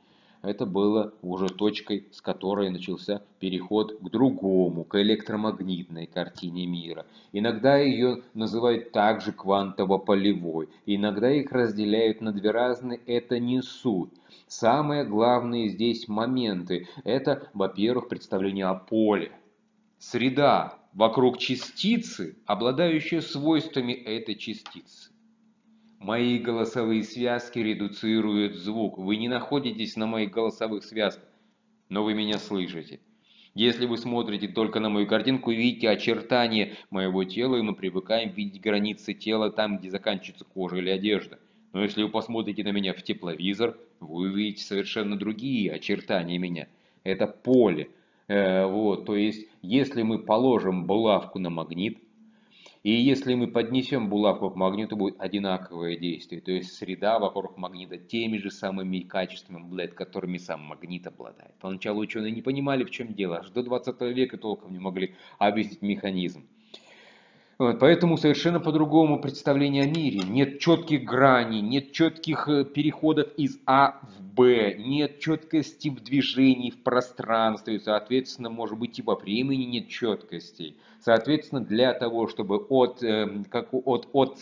это было уже точкой, с которой начался переход к другому, к электромагнитной картине мира. Иногда ее называют также квантово-полевой, иногда их разделяют на две разные, это не суть. Самые главные здесь моменты – это, во-первых, представление о поле. Среда вокруг частицы, обладающая свойствами этой частицы. Мои голосовые связки редуцируют звук. Вы не находитесь на моих голосовых связках, но вы меня слышите. Если вы смотрите только на мою картинку, видите очертания моего тела, и мы привыкаем видеть границы тела там, где заканчивается кожа или одежда. Но если вы посмотрите на меня в тепловизор, вы увидите совершенно другие очертания меня. Это поле. Э, вот, то есть, если мы положим булавку на магнит, и если мы поднесем булавку к магниту, будет одинаковое действие. То есть среда вокруг магнита теми же самыми качествами обладает, которыми сам магнит обладает. Поначалу ученые не понимали, в чем дело. Аж до 20 века толком не могли объяснить механизм. Вот, поэтому совершенно по-другому представление о мире. Нет четких граней, нет четких э, переходов из А в Б, нет четкости в движении, в пространстве, соответственно, может быть, и во времени нет четкости. Соответственно, для того, чтобы от, э, как от, от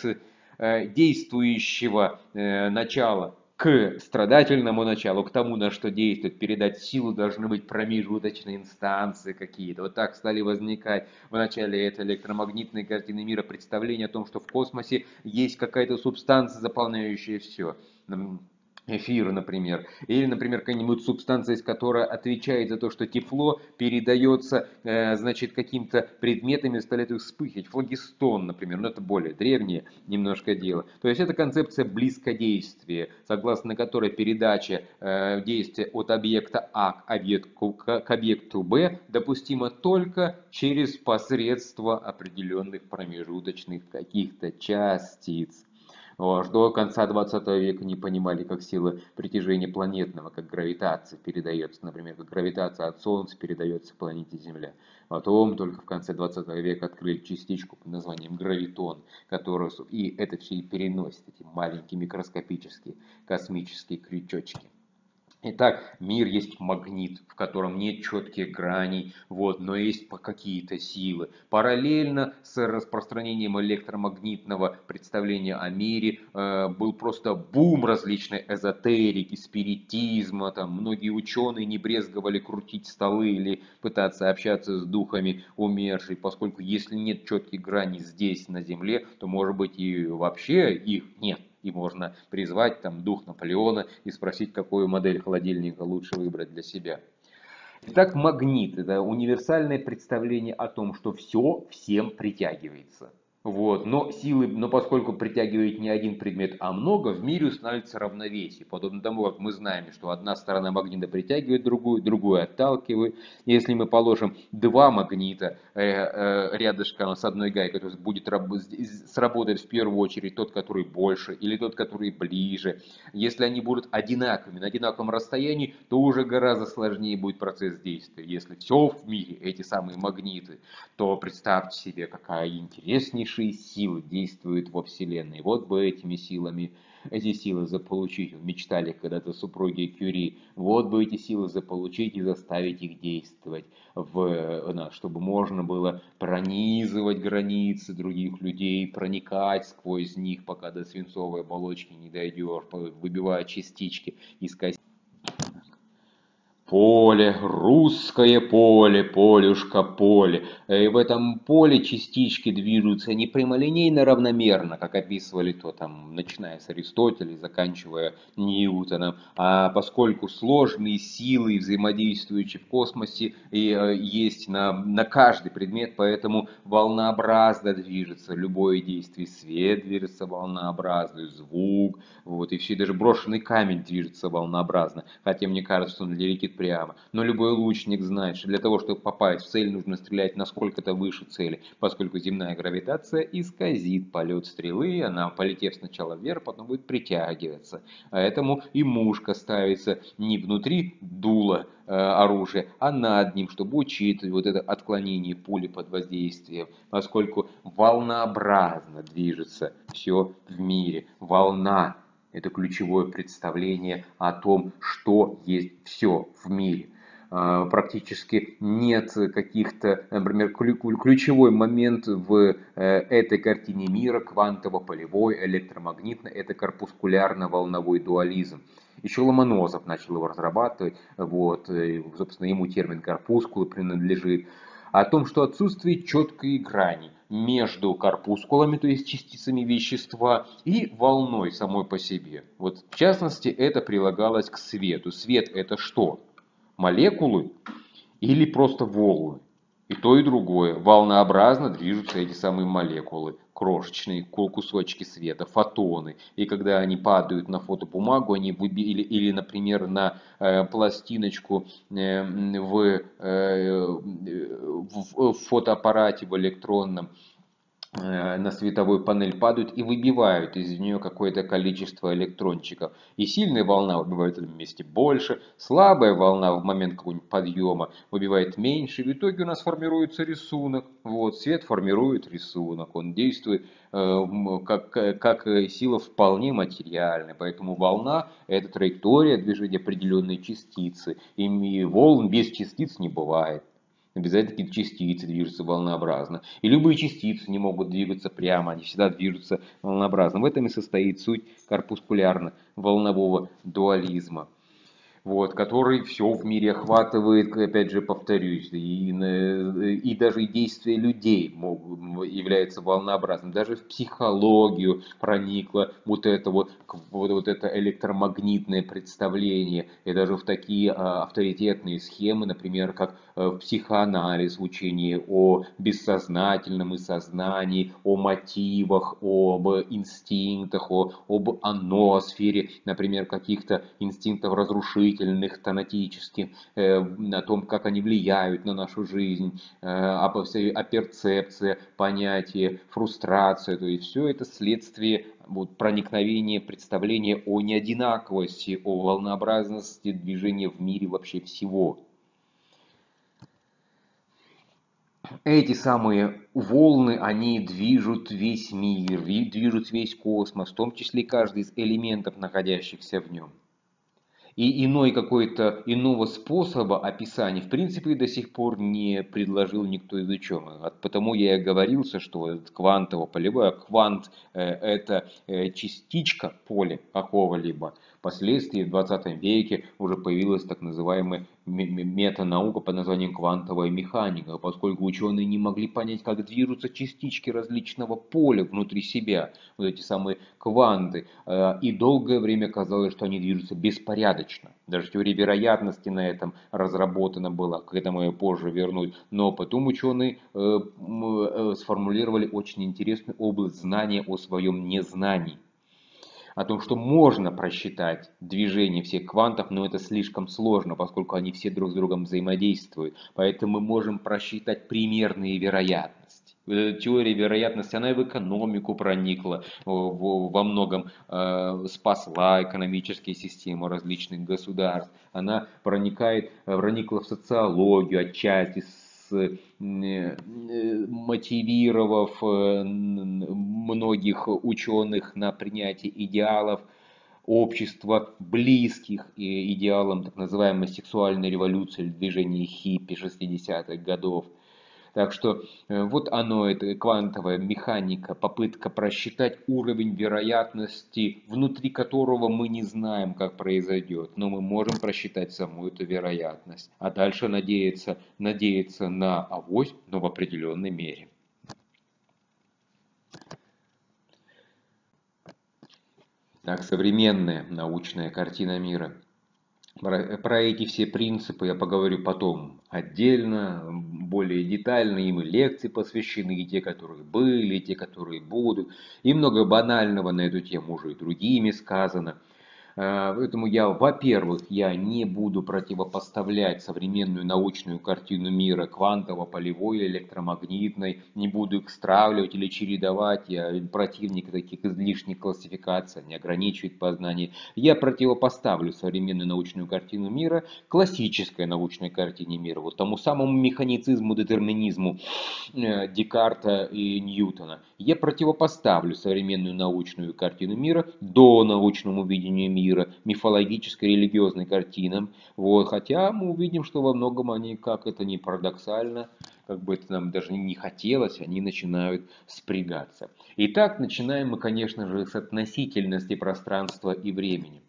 э, действующего начала к страдательному началу, к тому, на что действует, передать силу, должны быть промежуточные инстанции какие-то. Вот так стали возникать в начале этой электромагнитной картины мира представление о том, что в космосе есть какая-то субстанция, заполняющая все эфир, например, или, например, какая-нибудь субстанция, из которой отвечает за то, что тепло передается, э, значит, каким-то предметами, заставляет их вспыхивать. Флагистон, например, но это более древнее немножко дело. То есть это концепция близкодействия, согласно которой передача э, действия от объекта А к объекту, к объекту Б допустима только через посредство определенных промежуточных каких-то частиц. Аж до конца 20 века не понимали, как сила притяжения планетного, как гравитация передается. Например, как гравитация от Солнца передается планете Земля. Потом только в конце 20 века открыли частичку под названием гравитон, которую и это все и переносит, эти маленькие микроскопические космические крючочки. Итак, мир есть магнит, в котором нет четких граней, вот, но есть какие-то силы. Параллельно с распространением электромагнитного представления о мире э, был просто бум различной эзотерики, спиритизма. Там многие ученые не брезговали крутить столы или пытаться общаться с духами умершей, поскольку если нет четких граней здесь, на Земле, то может быть и вообще их нет и можно призвать там дух Наполеона и спросить, какую модель холодильника лучше выбрать для себя. Итак, магнит – это универсальное представление о том, что все всем притягивается. Вот. Но силы, но поскольку притягивает не один предмет, а много, в мире устанавливается равновесие. Подобно тому, как мы знаем, что одна сторона магнита притягивает другую, другую отталкивает. Если мы положим два магнита э, э, рядышком с одной гайкой, то будет сработать в первую очередь тот, который больше, или тот, который ближе. Если они будут одинаковыми, на одинаковом расстоянии, то уже гораздо сложнее будет процесс действия. Если все в мире, эти самые магниты, то представьте себе, какая интереснейшая высшие силы действуют во Вселенной. Вот бы этими силами, эти силы заполучить. Мечтали когда-то супруги Кюри. Вот бы эти силы заполучить и заставить их действовать, в, чтобы можно было пронизывать границы других людей, проникать сквозь них, пока до свинцовой оболочки не дойдешь, выбивая частички из костей. Поле, русское поле, полюшка поле. И в этом поле частички движутся не прямолинейно равномерно, как описывали то там, начиная с Аристотеля и заканчивая Ньютоном, а поскольку сложные силы, взаимодействующие в космосе, и, э, есть на, на каждый предмет, поэтому волнообразно движется любое действие. Свет движется волнообразно, звук, вот, и все, даже брошенный камень движется волнообразно. Хотя мне кажется, что он летит прямо. Но любой лучник знает, что для того, чтобы попасть в цель, нужно стрелять насколько-то выше цели, поскольку земная гравитация исказит полет стрелы, она, полетев сначала вверх, потом будет притягиваться. Поэтому и мушка ставится не внутри дула э, оружия, а над ним, чтобы учитывать вот это отклонение пули под воздействием, поскольку волнообразно движется все в мире. Волна это ключевое представление о том, что есть все в мире. А, практически нет каких-то, например, ключевой момент в э, этой картине мира, квантово-полевой, электромагнитный, это корпускулярно-волновой дуализм. Еще Ломоносов начал его разрабатывать, вот, и, собственно, ему термин корпускулы принадлежит о том, что отсутствие четкой грани между корпускулами, то есть частицами вещества, и волной самой по себе. Вот в частности это прилагалось к свету. Свет это что? Молекулы или просто волны? И то, и другое. Волнообразно движутся эти самые молекулы, крошечные кусочки света, фотоны. И когда они падают на фотобумагу, они или, или например, на э, пластиночку э, в, э, в, в фотоаппарате в электронном, Э, на световую панель падают и выбивают из нее какое-то количество электрончиков. И сильная волна выбивает в этом месте больше, слабая волна в момент какого-нибудь подъема выбивает меньше. В итоге у нас формируется рисунок. Вот, свет формирует рисунок, он действует э, как, как сила вполне материальная. Поэтому волна – это траектория движения определенной частицы. И волн без частиц не бывает. Обязательно какие-то частицы движутся волнообразно. И любые частицы не могут двигаться прямо, они всегда движутся волнообразно. В этом и состоит суть корпускулярно-волнового дуализма вот, который все в мире охватывает, опять же повторюсь, и, и даже действия людей могут, является волнообразным. Даже в психологию проникло вот это вот, вот, вот это электромагнитное представление, и даже в такие а, авторитетные схемы, например, как э, в психоанализ, учение о бессознательном и сознании, о мотивах, об инстинктах, о, об аносфере, например, каких-то инстинктов разрушения, положительных тонатически, э, о том, как они влияют на нашу жизнь, э, о, о перцепции, понятие, фрустрация, то есть все это следствие вот, проникновения, представления о неодинаковости, о волнообразности движения в мире вообще всего. эти самые волны, они движут весь мир, движут весь космос, в том числе каждый из элементов, находящихся в нем. И иной какой-то иного способа описания, в принципе, до сих пор не предложил никто из ученых. Потому я и говорился, что квантово-полевое, квант э, это э, частичка поля какого-либо. Впоследствии в 20 веке уже появилась так называемая метанаука под названием квантовая механика, поскольку ученые не могли понять, как движутся частички различного поля внутри себя, вот эти самые кванты, э, и долгое время казалось, что они движутся беспорядочно. Даже теория вероятности на этом разработана была, к этому я позже вернусь. Но потом ученые э, э, сформулировали очень интересную область знания о своем незнании о том, что можно просчитать движение всех квантов, но это слишком сложно, поскольку они все друг с другом взаимодействуют. Поэтому мы можем просчитать примерные вероятности. Теория вероятности, она и в экономику проникла, во многом э, спасла экономические системы различных государств. Она проникает, проникла в социологию отчасти, мотивировав э, многих ученых на принятие идеалов общества, близких идеалам так называемой сексуальной революции или движения хиппи 60-х годов – так что э, вот оно, это квантовая механика, попытка просчитать уровень вероятности, внутри которого мы не знаем, как произойдет, но мы можем просчитать саму эту вероятность. А дальше надеяться, надеяться на авось, но в определенной мере. Так, современная научная картина мира – про, про эти все принципы я поговорю потом отдельно, более детально. Им и лекции посвящены, и те, которые были, и те, которые будут. И много банального на эту тему уже и другими сказано. Э, поэтому я, во-первых, я не буду противопоставлять современную научную картину мира квантово-полевой, электромагнитной, не буду их стравливать или чередовать, я противник таких излишних классификаций, не ограничивает познание. Я противопоставлю современную научную картину мира классической научной картине мира, вот тому самому механицизму, детерминизму э, Декарта и Ньютона. Я противопоставлю современную научную картину мира до научному видению мира мира, мифологической, религиозной картинам. Вот, хотя мы увидим, что во многом они, как это не парадоксально, как бы это нам даже не хотелось, они начинают спрягаться. Итак, начинаем мы, конечно же, с относительности пространства и времени.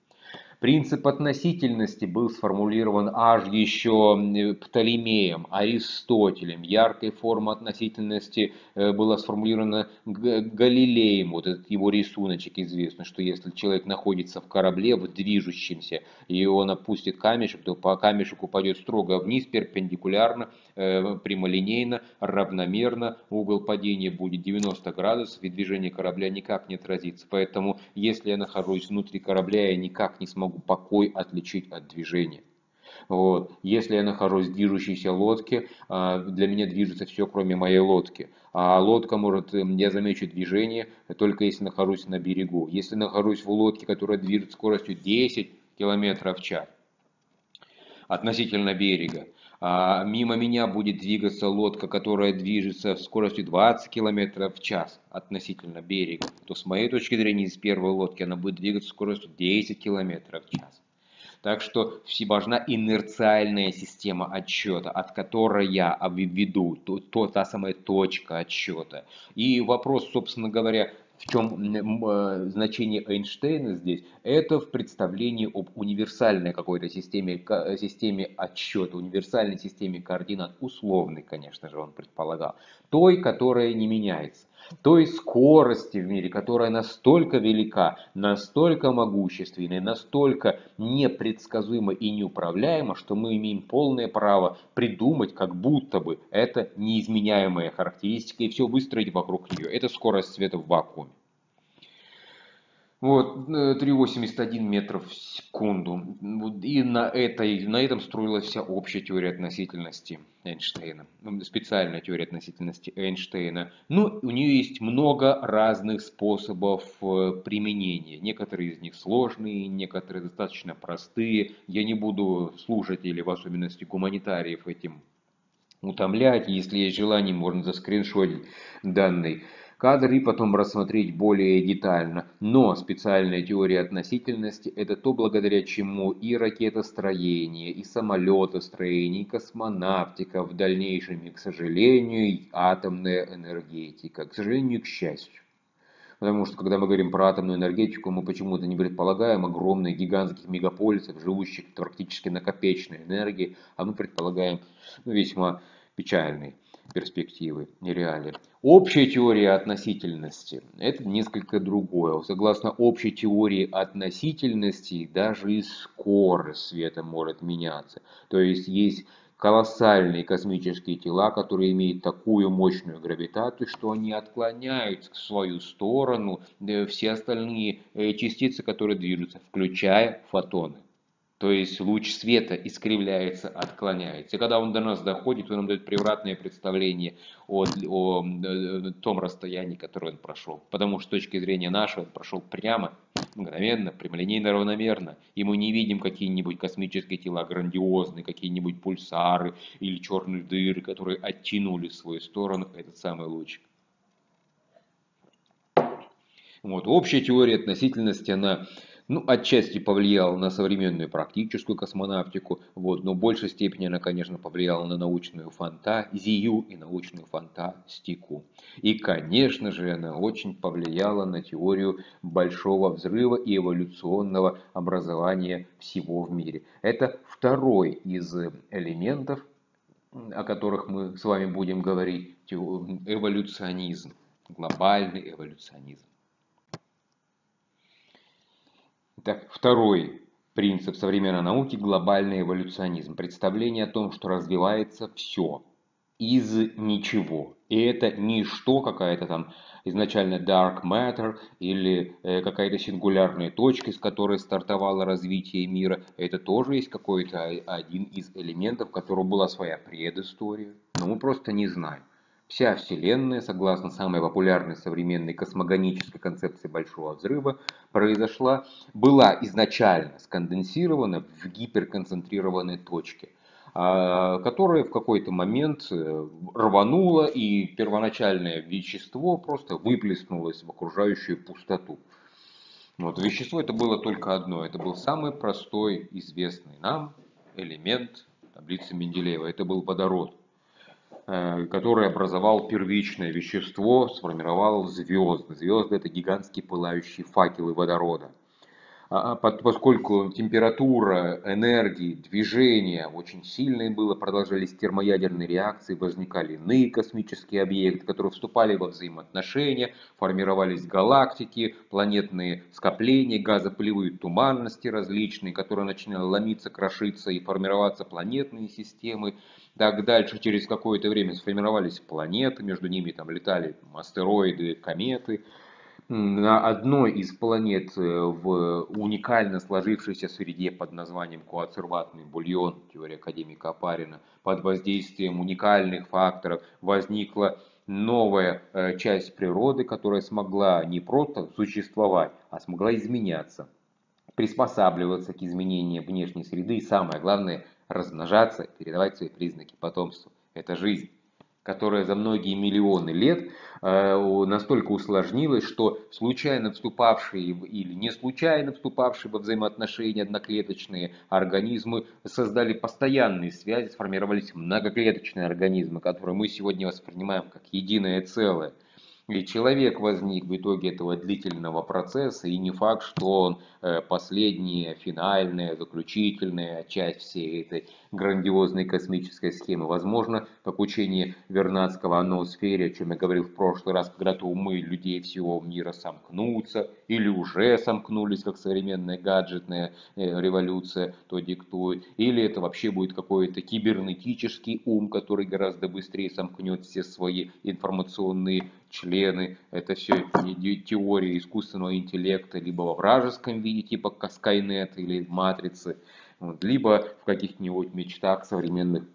Принцип относительности был сформулирован аж еще Птолемеем, Аристотелем. Яркая форма относительности э, была сформулирована Галилеем. Вот этот его рисуночек известно, что если человек находится в корабле, в движущемся, и он опустит камешек, то по камешек упадет строго вниз, перпендикулярно, э, прямолинейно, равномерно. Угол падения будет 90 градусов, и движение корабля никак не отразится. Поэтому, если я нахожусь внутри корабля, я никак не смогу могу покой отличить от движения. Вот. Если я нахожусь в движущейся лодке, а, для меня движется все, кроме моей лодки. А лодка может, я замечу движение, только если нахожусь на берегу. Если нахожусь в лодке, которая движется скоростью 10 км в час относительно берега, а мимо меня будет двигаться лодка, которая движется с скоростью 20 км в час относительно берега, то с моей точки зрения из первой лодки она будет двигаться с скоростью 10 км в час. Так что важна инерциальная система отсчета, от которой я веду, то, то, та самая точка отсчета. И вопрос, собственно говоря, в чем э, значение Эйнштейна здесь? Это в представлении об универсальной какой-то системе, системе отсчета, универсальной системе координат, условной, конечно же, он предполагал, той, которая не меняется той скорости в мире, которая настолько велика, настолько могущественна, настолько непредсказуема и неуправляема, что мы имеем полное право придумать, как будто бы это неизменяемая характеристика и все выстроить вокруг нее. Это скорость света в вакууме. Вот, 3,81 метров в секунду. И на, этой, на этом строилась вся общая теория относительности Эйнштейна. Специальная теория относительности Эйнштейна. Но ну, у нее есть много разных способов э, применения. Некоторые из них сложные, некоторые достаточно простые. Я не буду слушателей, в особенности гуманитариев, этим утомлять. Если есть желание, можно заскриншотить данный кадр и потом рассмотреть более детально. Но специальная теория относительности – это то, благодаря чему и ракетостроение, и самолетостроение, и космонавтика в дальнейшем, и, к сожалению, и атомная энергетика. К сожалению, к счастью. Потому что, когда мы говорим про атомную энергетику, мы почему-то не предполагаем огромных гигантских мегаполисов, живущих практически на копеечной энергии, а мы предполагаем ну, весьма печальные перспективы нереалии. Общая теория относительности – это несколько другое. Согласно общей теории относительности, даже и скорость света может меняться. То есть есть колоссальные космические тела, которые имеют такую мощную гравитацию, что они отклоняют в свою сторону э, все остальные э, частицы, которые движутся, включая фотоны. То есть луч света искривляется, отклоняется. И когда он до нас доходит, он нам дает превратное представление о, о, о том расстоянии, которое он прошел. Потому что с точки зрения нашего он прошел прямо, мгновенно, прямолинейно, равномерно. И мы не видим какие-нибудь космические тела грандиозные, какие-нибудь пульсары или черные дыры, которые оттянули в свою сторону этот самый луч. Вот. Общая теория относительности, она ну, отчасти повлияла на современную практическую космонавтику, вот, но в большей степени она, конечно, повлияла на научную фантазию и научную фантастику. И, конечно же, она очень повлияла на теорию большого взрыва и эволюционного образования всего в мире. Это второй из элементов, о которых мы с вами будем говорить, эволюционизм, глобальный эволюционизм. Так, второй принцип современной науки – глобальный эволюционизм. Представление о том, что развивается все из ничего. И это ничто, какая-то там изначально dark matter или э, какая-то сингулярная точка, с которой стартовало развитие мира. Это тоже есть какой-то один из элементов, у которого была своя предыстория. Но мы просто не знаем. Вся Вселенная, согласно самой популярной современной космогонической концепции Большого Взрыва, произошла, была изначально сконденсирована в гиперконцентрированной точке, а, которая в какой-то момент э, рванула и первоначальное вещество просто выплеснулось в окружающую пустоту. Вот, вещество это было только одно, это был самый простой, известный нам элемент таблицы Менделеева, это был водород. Э, который образовал первичное вещество, сформировал звезды. Звезды – это гигантские пылающие факелы водорода. А, а поскольку температура, энергии, движение очень сильные было, продолжались термоядерные реакции, возникали иные космические объекты, которые вступали во взаимоотношения, формировались галактики, планетные скопления, газопылевые туманности различные, которые начинали ломиться, крошиться и формироваться планетные системы. Так дальше через какое-то время сформировались планеты, между ними там летали астероиды, кометы. На одной из планет э, в уникально сложившейся среде под названием коацерватный бульон, теория академика Апарина, под воздействием уникальных факторов возникла новая э, часть природы, которая смогла не просто существовать, а смогла изменяться, приспосабливаться к изменениям внешней среды и самое главное размножаться, передавать свои признаки потомству. Это жизнь, которая за многие миллионы лет э, настолько усложнилась, что случайно вступавшие или не случайно вступавшие во взаимоотношения одноклеточные организмы создали постоянные связи, сформировались многоклеточные организмы, которые мы сегодня воспринимаем как единое целое. И человек возник в итоге этого длительного процесса, и не факт, что он э, последняя, финальная, заключительная часть всей этой грандиозной космической схемы. Возможно, как учение Вернадского о ноосфере, о чем я говорил в прошлый раз, когда-то умы людей всего мира сомкнутся, или уже сомкнулись, как современная гаджетная э, революция то диктует, или это вообще будет какой-то кибернетический ум, который гораздо быстрее сомкнет все свои информационные члены это все теория искусственного интеллекта, либо во вражеском виде, типа Skynet или Матрицы, вот, либо в каких-нибудь мечтах современных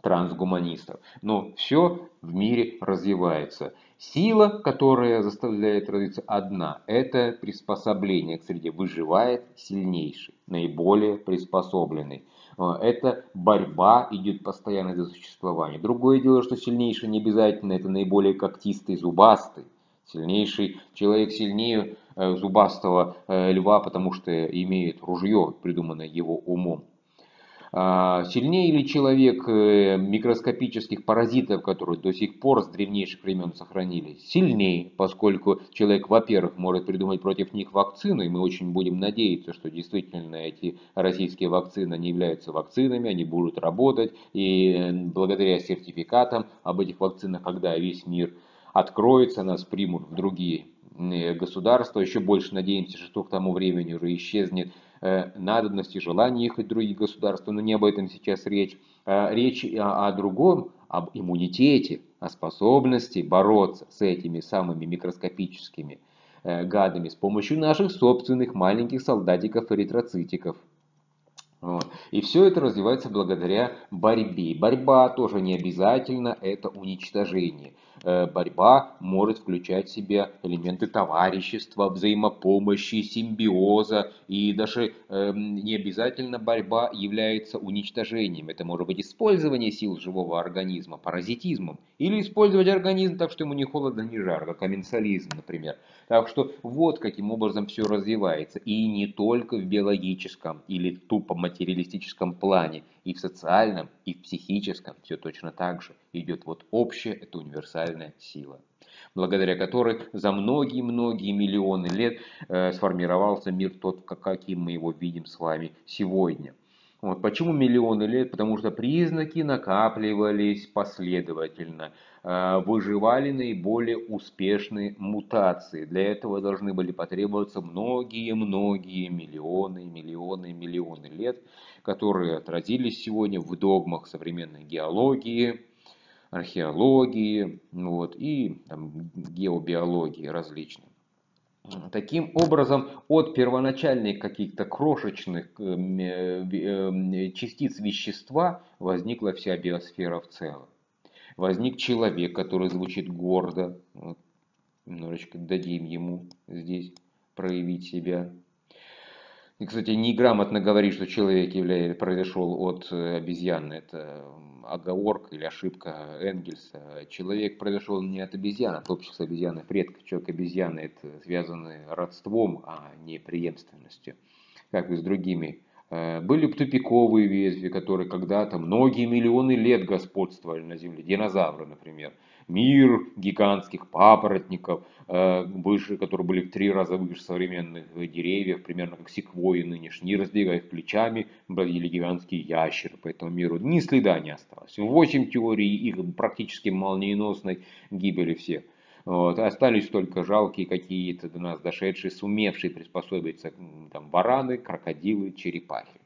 трансгуманистов. Но все в мире развивается. Сила, которая заставляет развиться одна, это приспособление к среде. Выживает сильнейший, наиболее приспособленный. А, это борьба идет постоянно за существование. Другое дело, что сильнейший не обязательно это наиболее когтистый, зубастый. Сильнейший человек сильнее э, зубастого э, льва, потому что имеет ружье, придуманное его умом. А, сильнее ли человек э, микроскопических паразитов, которые до сих пор с древнейших времен сохранились? Сильнее, поскольку человек, во-первых, может придумать против них вакцину, и мы очень будем надеяться, что действительно эти российские вакцины не являются вакцинами, они будут работать, и э, благодаря сертификатам об этих вакцинах, когда весь мир откроется, нас примут в другие э, государства, еще больше надеемся, что к тому времени уже исчезнет Э, надобности, желания ехать в другие государства, но не об этом сейчас речь. Э, речь о, о другом, об иммунитете, о способности бороться с этими самыми микроскопическими э, гадами с помощью наших собственных маленьких солдатиков-эритроцитиков. Вот. И все это развивается благодаря борьбе. Борьба тоже не обязательно это уничтожение. Э, борьба может включать в себя элементы товарищества, взаимопомощи, симбиоза. И даже эм, не обязательно борьба является уничтожением. Это может быть использование сил живого организма, паразитизмом. Или использовать организм так, что ему ни холодно, ни жарко, комменсализм, например. Так что вот каким образом все развивается. И не только в биологическом или тупо материалистическом плане. И в социальном, и в психическом все точно так же идет вот общая, это универсальная сила благодаря которой за многие-многие миллионы лет э, сформировался мир тот, каким мы его видим с вами сегодня. Вот. Почему миллионы лет? Потому что признаки накапливались последовательно. Э, выживали наиболее успешные мутации. Для этого должны были потребоваться многие-многие миллионы, миллионы, миллионы лет, которые отразились сегодня в догмах современной геологии, археологии вот, и там, геобиологии различных. Таким образом, от первоначальных каких-то крошечных э, э, частиц вещества возникла вся биосфера в целом. Возник человек, который звучит гордо. Вот, немножечко дадим ему здесь проявить себя. И, кстати, неграмотно говорить, что человек является, произошел от обезьяны. Это оговорка или ошибка Энгельса. Человек произошел не от обезьяны, от общества обезьяны предка. Человек-обезьяна это связаны родством, а не преемственностью, как и с другими. Э, были тупиковые ветви, которые когда-то многие миллионы лет господствовали на Земле. Динозавры, например мир гигантских папоротников, э, выше, которые были в три раза выше современных деревьев, примерно как секвои нынешние, раздвигая их плечами, бродили гигантские ящеры по этому миру. Ни следа не осталось. Восемь теорий их практически молниеносной гибели всех. Вот. Остались только жалкие какие-то до нас дошедшие, сумевшие приспособиться там, бараны, крокодилы, черепахи.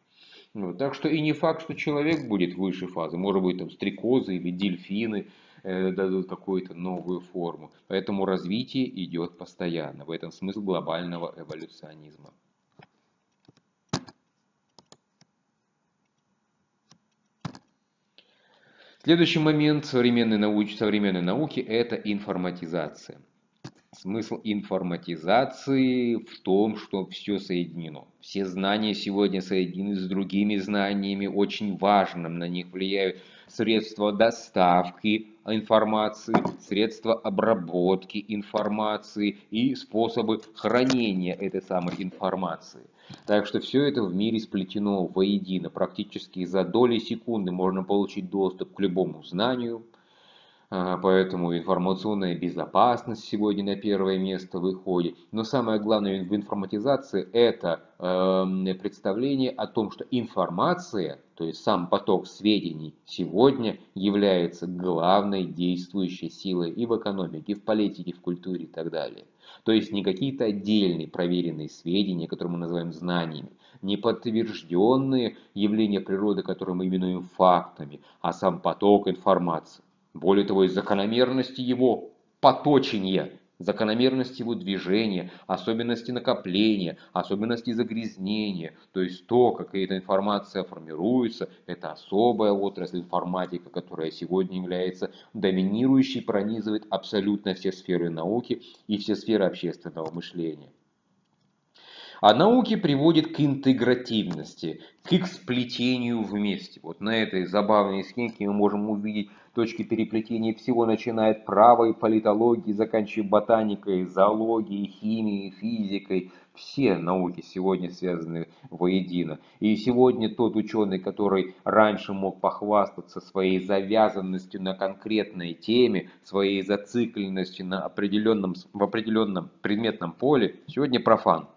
Вот. Так что и не факт, что человек будет выше фазы. Может быть там стрекозы или дельфины, Э, дадут какую-то новую форму. Поэтому развитие идет постоянно. В этом смысл глобального эволюционизма. Следующий момент современной науки, современной науки – это информатизация. Смысл информатизации в том, что все соединено. Все знания сегодня соединены с другими знаниями, очень важным на них влияют средства доставки информации, средства обработки информации и способы хранения этой самой информации. Так что все это в мире сплетено воедино. Практически за доли секунды можно получить доступ к любому знанию, Поэтому информационная безопасность сегодня на первое место выходит. Но самое главное в информатизации это э, представление о том, что информация, то есть сам поток сведений сегодня является главной действующей силой и в экономике, и в политике, и в культуре и так далее. То есть не какие-то отдельные проверенные сведения, которые мы называем знаниями, не подтвержденные явления природы, которые мы именуем фактами, а сам поток информации. Более того, из закономерности его поточения, закономерности его движения, особенности накопления, особенности загрязнения, то есть то, как эта информация формируется, это особая отрасль информатика, которая сегодня является доминирующей, пронизывает абсолютно все сферы науки и все сферы общественного мышления. А науки приводит к интегративности, к их сплетению вместе. Вот на этой забавной схемке мы можем увидеть точки переплетения всего, начиная от права политологии, заканчивая ботаникой, зоологией, химией, физикой. Все науки сегодня связаны воедино. И сегодня тот ученый, который раньше мог похвастаться своей завязанностью на конкретной теме, своей зацикленностью на определенном, в определенном предметном поле, сегодня профан.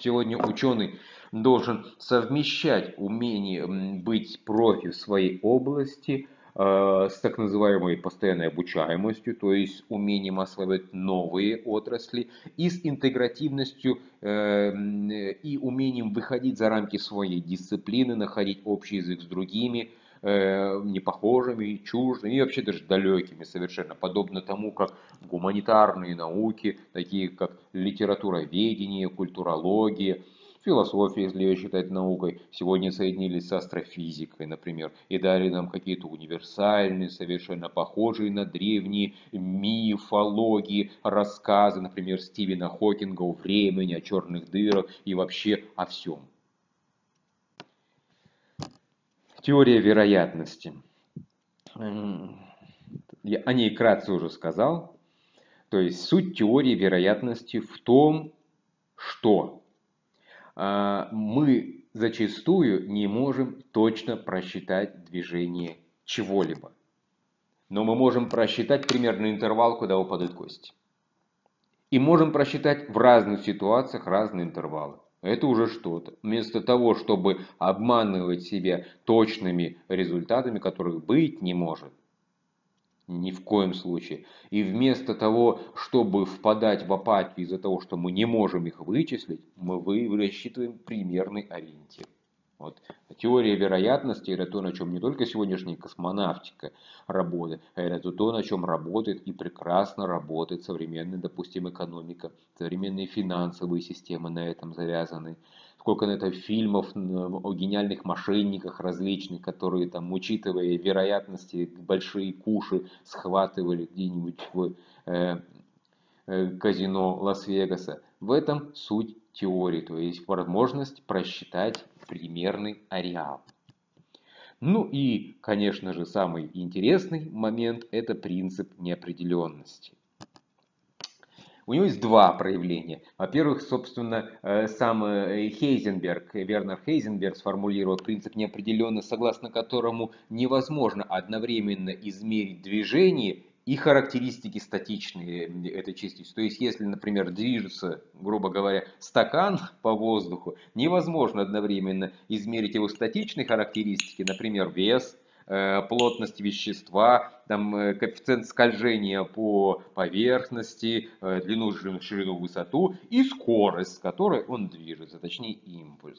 Сегодня ученый должен совмещать умение быть профи в своей области э, с так называемой постоянной обучаемостью, то есть умением осваивать новые отрасли, и с интегративностью э, и умением выходить за рамки своей дисциплины, находить общий язык с другими, э, непохожими, чуждыми и вообще даже далекими совершенно, подобно тому, как гуманитарные науки, такие как литературоведение, культурология, философия, если ее считать наукой, сегодня соединились с астрофизикой, например, и дали нам какие-то универсальные, совершенно похожие на древние мифологии, рассказы, например, Стивена Хокинга о времени, о черных дырах и вообще о всем. Теория вероятности. Я о ней кратко уже сказал. То есть суть теории вероятности в том, что а, мы зачастую не можем точно просчитать движение чего-либо. Но мы можем просчитать примерный интервал, куда упадут кости. И можем просчитать в разных ситуациях разные интервалы. Это уже что-то. Вместо того, чтобы обманывать себя точными результатами, которых быть не может, ни в коем случае. И вместо того, чтобы впадать в апатию из-за того, что мы не можем их вычислить, мы рассчитываем примерный ориентир. Вот. Теория вероятности – это то, на чем не только сегодняшняя космонавтика работает, а это то, на чем работает и прекрасно работает современная, допустим, экономика, современные финансовые системы на этом завязаны. Сколько на это фильмов о гениальных мошенниках различных, которые там, учитывая вероятности, большие куши схватывали где-нибудь в э, э, казино Лас-Вегаса. В этом суть теории, то есть возможность просчитать примерный ареал. Ну и, конечно же, самый интересный момент – это принцип неопределенности. У него есть два проявления. Во-первых, собственно, э, сам э, Хейзенберг, Вернер Хейзенберг сформулировал принцип неопределенности, согласно которому невозможно одновременно измерить движение и характеристики статичные этой частицы. То есть, если, например, движется, грубо говоря, стакан по воздуху, невозможно одновременно измерить его статичные характеристики, например, вес, плотность вещества, там, э, коэффициент скольжения по поверхности, э, длину, ширину, высоту и скорость, с которой он движется, точнее импульс.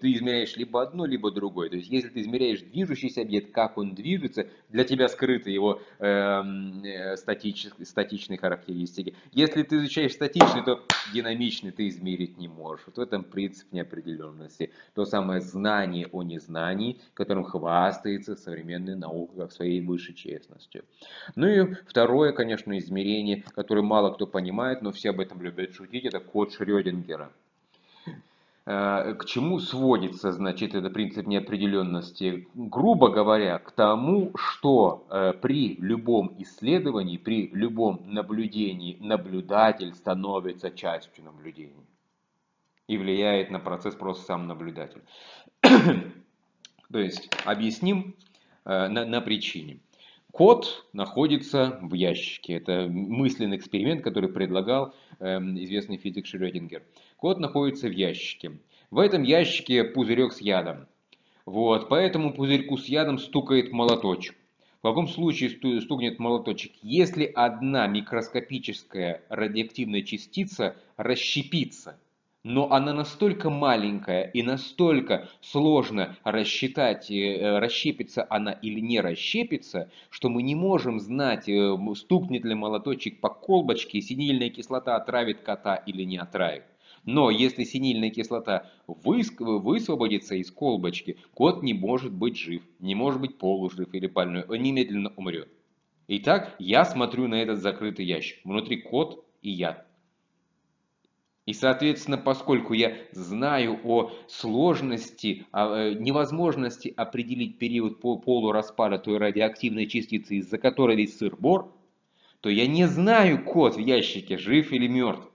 Ты измеряешь либо одно, либо другое. То есть, если ты измеряешь движущийся объект, как он движется, для тебя скрыты его эм, э, статич, статичные характеристики. Если ты изучаешь статичный, то динамичный ты измерить не можешь. Вот в этом принцип неопределенности. То самое знание о незнании, которым хвастается современная наука как своей высшей честью известностью. Ну и второе, конечно, измерение, которое мало кто понимает, но все об этом любят шутить, это код Шрёдингера. Э, к чему сводится, значит, этот принцип неопределенности? Грубо говоря, к тому, что э, при любом исследовании, при любом наблюдении наблюдатель становится частью наблюдения и влияет на процесс просто сам наблюдатель. То есть объясним на, на причине. Код находится в ящике. Это мысленный эксперимент, который предлагал э, известный физик Шрёдингер. Код находится в ящике. В этом ящике пузырек с ядом. Вот, по этому пузырьку с ядом стукает молоточек. В каком случае стукнет молоточек? Если одна микроскопическая радиоактивная частица расщепится, но она настолько маленькая и настолько сложно рассчитать, э, расщепится она или не расщепится, что мы не можем знать, э, стукнет ли молоточек по колбочке, синильная кислота отравит кота или не отравит. Но если синильная кислота высвободится из колбочки, кот не может быть жив, не может быть полужив или больной, он немедленно умрет. Итак, я смотрю на этот закрытый ящик. Внутри кот и яд. И, соответственно, поскольку я знаю о сложности, о э, невозможности определить период полураспада той радиоактивной частицы, из-за которой весь сыр-бор, то я не знаю, кот в ящике жив или мертв.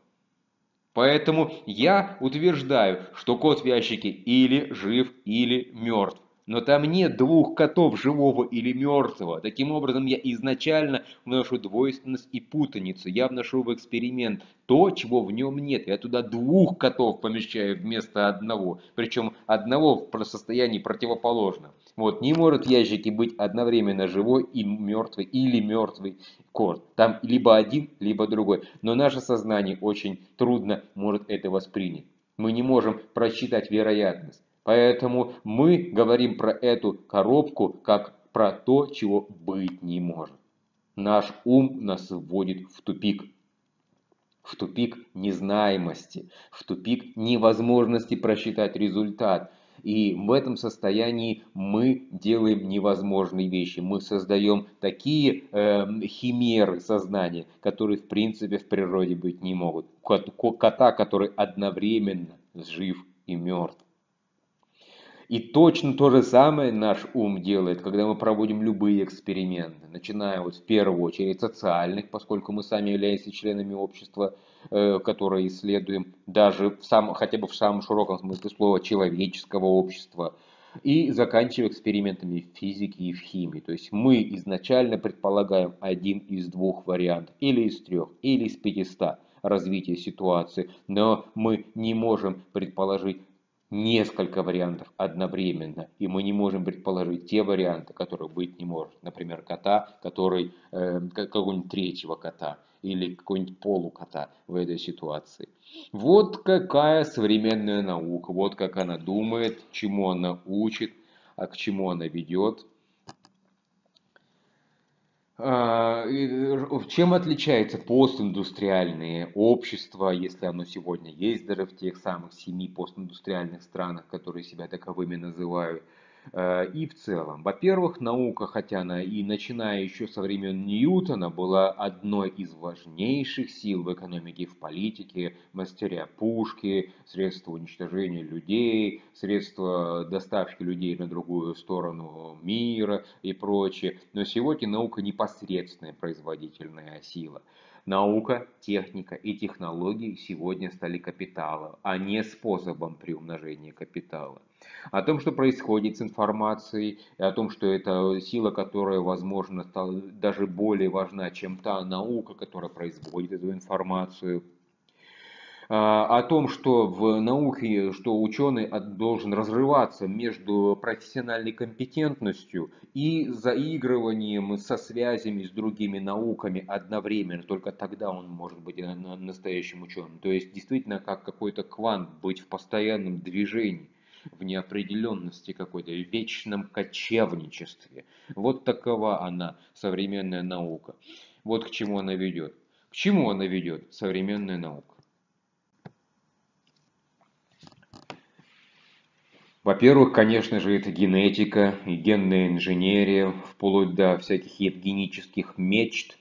Поэтому я утверждаю, что кот в ящике или жив, или мертв. Но там нет двух котов, живого или мертвого. Таким образом, я изначально вношу двойственность и путаницу. Я вношу в эксперимент то, чего в нем нет. Я туда двух котов помещаю вместо одного. Причем одного в состоянии противоположном. Вот, не может в ящике быть одновременно живой и мертвый или мертвый кот. Там либо один, либо другой. Но наше сознание очень трудно может это воспринять. Мы не можем просчитать вероятность. Поэтому мы говорим про эту коробку как про то, чего быть не может. Наш ум нас вводит в тупик. В тупик незнаемости, в тупик невозможности просчитать результат. И в этом состоянии мы делаем невозможные вещи. Мы создаем такие э, химеры сознания, которые в принципе в природе быть не могут. Кота, который одновременно жив и мертв. И точно то же самое наш ум делает, когда мы проводим любые эксперименты, начиная вот в первую очередь социальных, поскольку мы сами являемся членами общества, э, которое исследуем, даже в самом, хотя бы в самом широком смысле слова человеческого общества, и заканчивая экспериментами в физике и в химии. То есть мы изначально предполагаем один из двух вариантов, или из трех, или из пятиста развития ситуации, но мы не можем предположить несколько вариантов одновременно, и мы не можем предположить те варианты, которые быть не может. Например, кота, который, э, какого-нибудь третьего кота или какого-нибудь полукота в этой ситуации. Вот какая современная наука, вот как она думает, чему она учит, а к чему она ведет. А, чем отличается постиндустриальное общество, если оно сегодня есть даже в тех самых семи постиндустриальных странах, которые себя таковыми называют, и в целом. Во-первых, наука, хотя она и начиная еще со времен Ньютона, была одной из важнейших сил в экономике в политике, мастеря пушки, средства уничтожения людей, средства доставки людей на другую сторону мира и прочее. Но сегодня наука непосредственная производительная сила. Наука, техника и технологии сегодня стали капиталом, а не способом приумножения капитала. О том, что происходит с информацией, и о том, что это сила, которая, возможно, стала даже более важна, чем та наука, которая производит эту информацию – а, о том, что в науке, что ученый должен разрываться между профессиональной компетентностью и заигрыванием со связями с другими науками одновременно. Только тогда он может быть настоящим ученым. То есть действительно как какой-то квант быть в постоянном движении в неопределенности какой-то, в вечном кочевничестве. Вот такова она, современная наука. Вот к чему она ведет. К чему она ведет, современная наука? Во-первых, конечно же, это генетика и генная инженерия, вплоть до всяких евгенических мечт,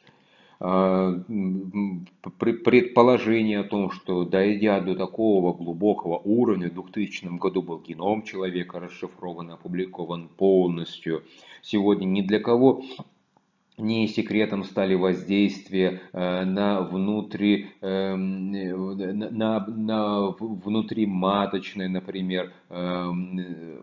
предположение о том, что дойдя до такого глубокого уровня, в 2000 году был геном человека расшифрован, опубликован полностью. Сегодня ни для кого не секретом стали воздействия э, на, внутри, эм, на, на внутриматочное, например, эм, э,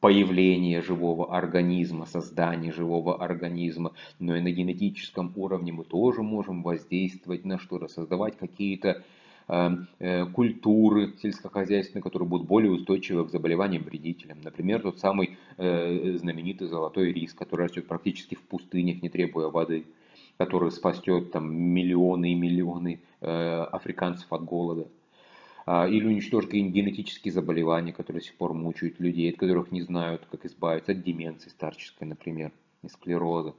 появление живого организма, создание живого организма, но и на генетическом уровне мы тоже можем воздействовать на что-то, создавать какие-то Эм, э, культуры сельскохозяйственные, которые будут более устойчивы к заболеваниям вредителям. Например, тот самый э, знаменитый золотой рис, который растет практически в пустынях, не требуя воды. который спасет там миллионы и миллионы э, африканцев от голода. А, или уничтожить генетические заболевания, которые до сих пор мучают людей, от которых не знают, как избавиться, от деменции старческой, например, и склероза.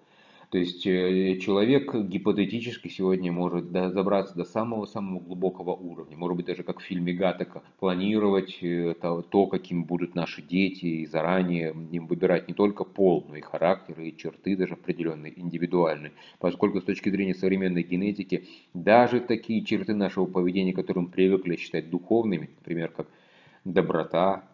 То есть э, человек гипотетически сегодня может забраться до самого-самого глубокого уровня. Может быть, даже как в фильме Гатака, планировать э, то, каким будут наши дети, и заранее им выбирать не только пол, но и характер, и черты даже определенные, индивидуальные. Поскольку с точки зрения современной генетики, даже такие черты нашего поведения, которые мы привыкли считать духовными, например, как доброта,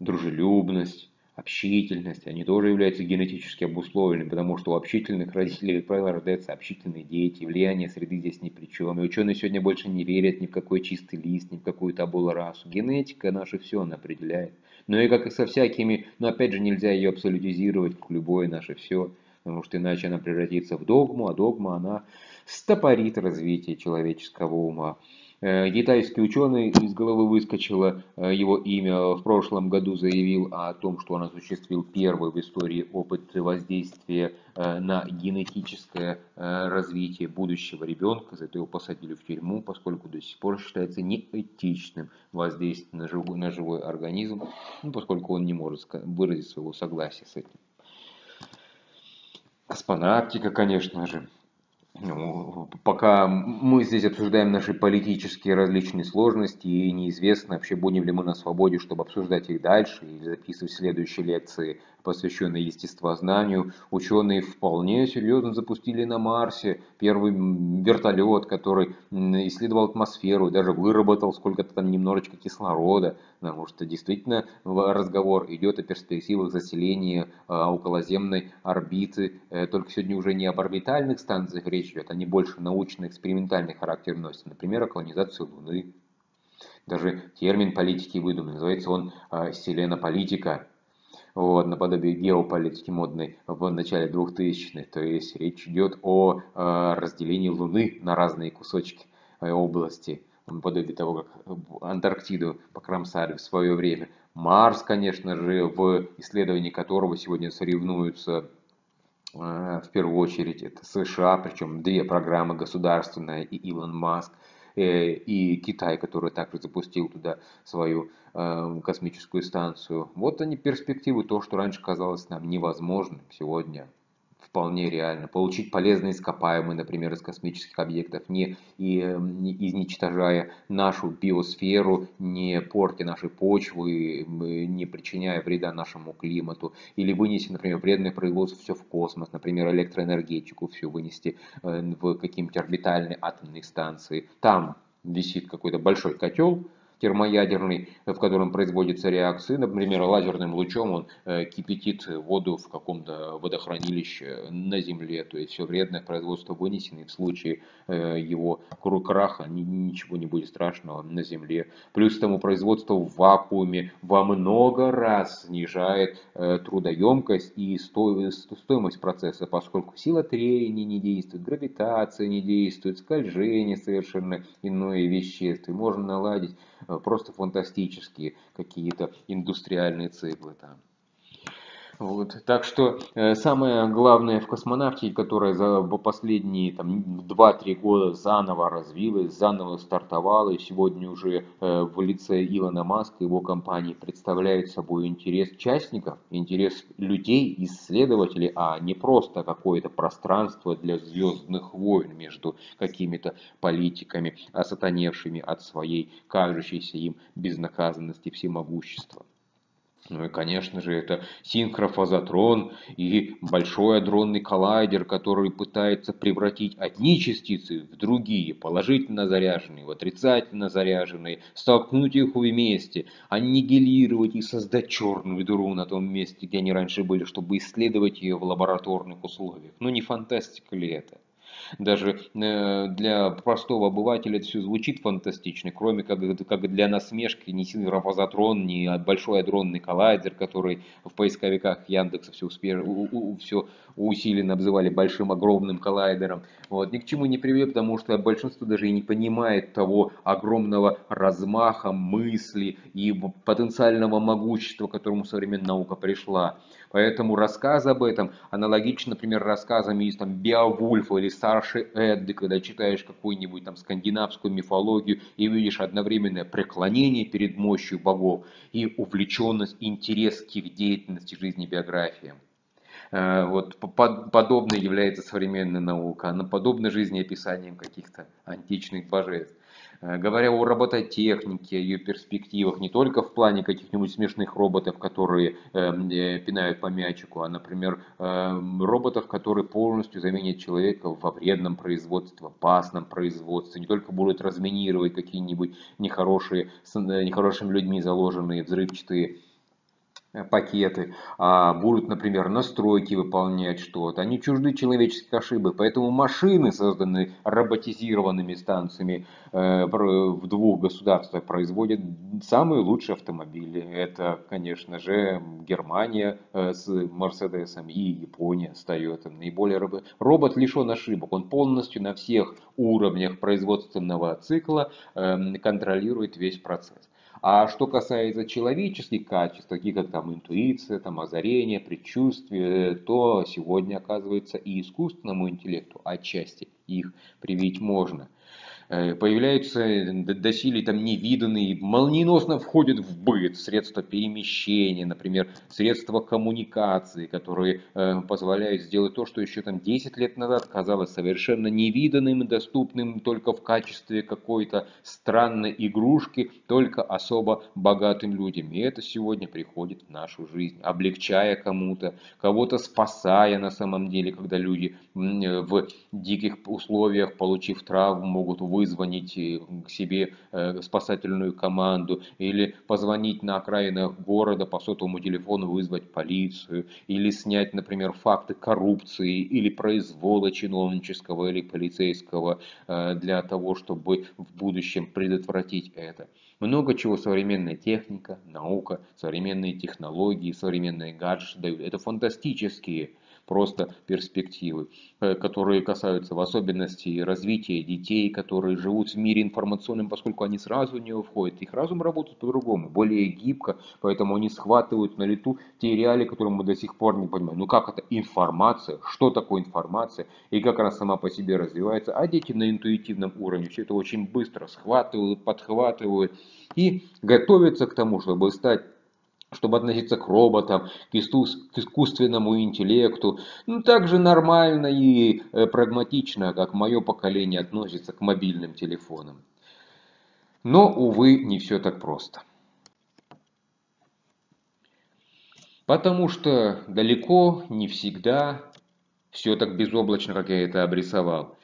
дружелюбность, общительность, они тоже являются генетически обусловленными, потому что у общительных родителей, как правило, рождаются общительные дети, влияние среды здесь ни при чем. И ученые сегодня больше не верят ни в какой чистый лист, ни в какую табулу расу. Генетика наша все она определяет. Но и как и со всякими, но опять же нельзя ее абсолютизировать, как любое наше все, потому что иначе она превратится в догму, а догма она стопорит развитие человеческого ума. Э, китайский ученый из головы выскочило э, его имя в прошлом году заявил о том, что он осуществил первый в истории опыт воздействия э, на генетическое развитие будущего ребенка. За это его посадили в тюрьму, поскольку до сих пор считается неэтичным воздействие на живой, на живой организм, ну, поскольку он не может выразить своего согласия с этим. Космонавтика, конечно же. Ну, пока мы здесь обсуждаем наши политические различные сложности, и неизвестно, вообще будем ли мы на свободе, чтобы обсуждать их дальше, или записывать следующие лекции посвященный естествознанию, ученые вполне серьезно запустили на Марсе первый вертолет, который исследовал атмосферу, даже выработал сколько-то там немножечко кислорода, потому что действительно разговор идет о перспективах заселения а, околоземной орбиты. Э, только сегодня уже не об орбитальных станциях речь идет, они больше научно-экспериментальный характер носят. Например, о колонизации Луны. Даже термин политики выдуман, называется он а, селенополитика вот, наподобие геополитики модной в начале 2000-х. То есть речь идет о э, разделении Луны на разные кусочки э, области, наподобие того, как Антарктиду покромсали в свое время. Марс, конечно же, в исследовании которого сегодня соревнуются э, в первую очередь это США, причем две программы государственная и Илон Маск. Э, и Китай, который также запустил туда свою э, космическую станцию. Вот они перспективы, то, что раньше казалось нам невозможным, сегодня вполне реально. Получить полезные ископаемые, например, из космических объектов, не, и, не изничтожая нашу биосферу, не портя наши почвы, не причиняя вреда нашему климату. Или вынести, например, вредное производство все в космос, например, электроэнергетику все вынести э, в какие-нибудь орбитальные атомные станции. Там висит какой-то большой котел, термоядерный, в котором производится реакции. Например, лазерным лучом он э, кипятит воду в каком-то водохранилище на Земле. То есть все вредное производство вынесено, и в случае э, его краха ничего не будет страшного на Земле. Плюс тому производство в вакууме во много раз снижает э, трудоемкость и стоимость процесса, поскольку сила трения не действует, гравитация не действует, скольжение совершенно иное веществ. И можно наладить просто фантастические какие-то индустриальные циклы там. Вот. Так что э, самое главное в космонавтике, которая за последние там, 2-3 года заново развилась, заново стартовала, и сегодня уже э, в лице Илона Маска и его компании представляет собой интерес частников, интерес людей, исследователей, а не просто какое-то пространство для звездных войн между какими-то политиками, осатаневшими от своей кажущейся им безнаказанности всемогущества. Ну и, конечно же, это синхрофазотрон и большой адронный коллайдер, который пытается превратить одни частицы в другие, положительно заряженные, в отрицательно заряженные, столкнуть их вместе, аннигилировать и создать черную дыру на том месте, где они раньше были, чтобы исследовать ее в лабораторных условиях. Ну не фантастика ли это? Даже э, для простого обывателя это все звучит фантастично, кроме как, как для насмешки ни синхрофазотрон, ни большой адронный коллайдер, который в поисковиках Яндекса все, успеш... все усиленно обзывали большим огромным коллайдером. Вот, ни к чему не приведет, потому что большинство даже и не понимает того огромного размаха мысли и потенциального могущества, к которому современная наука пришла. Поэтому рассказы об этом аналогичны, например, рассказам из там, Беовульфа или Сарши Эдды, когда читаешь какую-нибудь там скандинавскую мифологию и видишь одновременное преклонение перед мощью богов и увлеченность, интерес к их деятельности, жизни, биографиям. Э, вот подобное является современная наука, она подобна жизнеописаниям каких-то античных божеств. Э, говоря о робототехнике, ее перспективах, не только в плане каких-нибудь смешных роботов, которые эм, э, пинают по мячику, а, например, э, роботов, которые полностью заменят человека во вредном производстве, в опасном производстве, не только будут разминировать какие-нибудь нехорошие, с нехорошими людьми заложенные взрывчатые Э, пакеты, а будут, например, настройки выполнять что-то. Они чужды человеческих ошибок, поэтому машины, созданные роботизированными станциями э, в двух государствах, производят самые лучшие автомобили. Это, конечно же, Германия э, с Мерседесом и Япония с Toyota. Наиболее робот. робот лишен ошибок, он полностью на всех уровнях производственного цикла эм, контролирует весь процесс. А что касается человеческих качеств, таких как там интуиция, там озарение, предчувствие, то сегодня оказывается и искусственному интеллекту отчасти их привить можно. Э, появляются доселе там невиданные, молниеносно входят в быт средства перемещения, например, средства коммуникации, которые э, позволяют сделать то, что еще там 10 лет назад казалось совершенно невиданным и доступным только в качестве какой-то странной игрушки, только особо богатым людям. И это сегодня приходит в нашу жизнь, облегчая кому-то, кого-то спасая на самом деле, когда люди в диких условиях, получив травму, могут выйти вызвонить э, к себе э, спасательную команду, или позвонить на окраинах города по сотовому телефону, вызвать полицию, или снять, например, факты коррупции или произвола чиновнического или полицейского э, для того, чтобы в будущем предотвратить это. Много чего современная техника, наука, современные технологии, современные гаджеты дают. Это фантастические просто перспективы, э, которые касаются в особенности развития детей, которые живут в мире информационном, поскольку они сразу в него входят. Их разум работает по-другому, более гибко, поэтому они схватывают на лету те реалии, которые мы до сих пор не понимаем. Ну как это информация? Что такое информация? И как она сама по себе развивается? А дети на интуитивном уровне все это очень быстро схватывают, подхватывают и готовятся к тому, чтобы стать чтобы относиться к роботам, к искусственному интеллекту, ну, так же нормально и э, прагматично, как мое поколение относится к мобильным телефонам. Но, увы, не все так просто. Потому что далеко не всегда все так безоблачно, как я это обрисовал.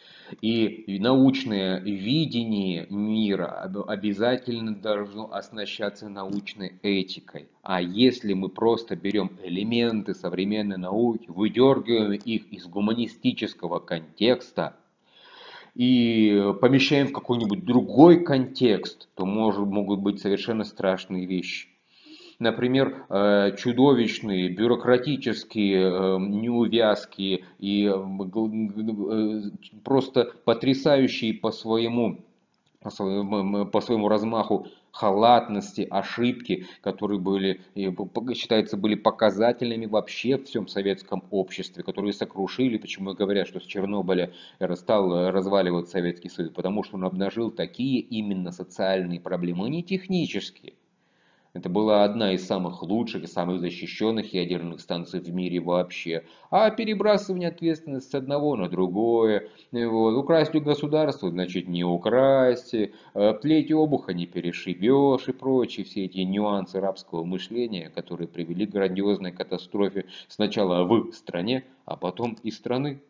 И научное видение мира обязательно должно оснащаться научной этикой. А если мы просто берем элементы современной науки, выдергиваем их из гуманистического контекста, и помещаем в какой-нибудь другой контекст, то может, могут быть совершенно страшные вещи например, э, чудовищные, бюрократические, э, неувязки и э, просто потрясающие по своему, по своему, по своему размаху халатности, ошибки, которые были, считается, были показательными вообще в всем советском обществе, которые сокрушили, почему говорят, что с Чернобыля стал разваливаться Советский Союз, потому что он обнажил такие именно социальные проблемы, не технические, это была одна из самых лучших и самых защищенных ядерных станций в мире вообще. А перебрасывание ответственности с одного на другое, вот, украсть у государства, значит не украсть, плеть обуха не перешибешь и прочие все эти нюансы рабского мышления, которые привели к грандиозной катастрофе сначала в стране, а потом и страны.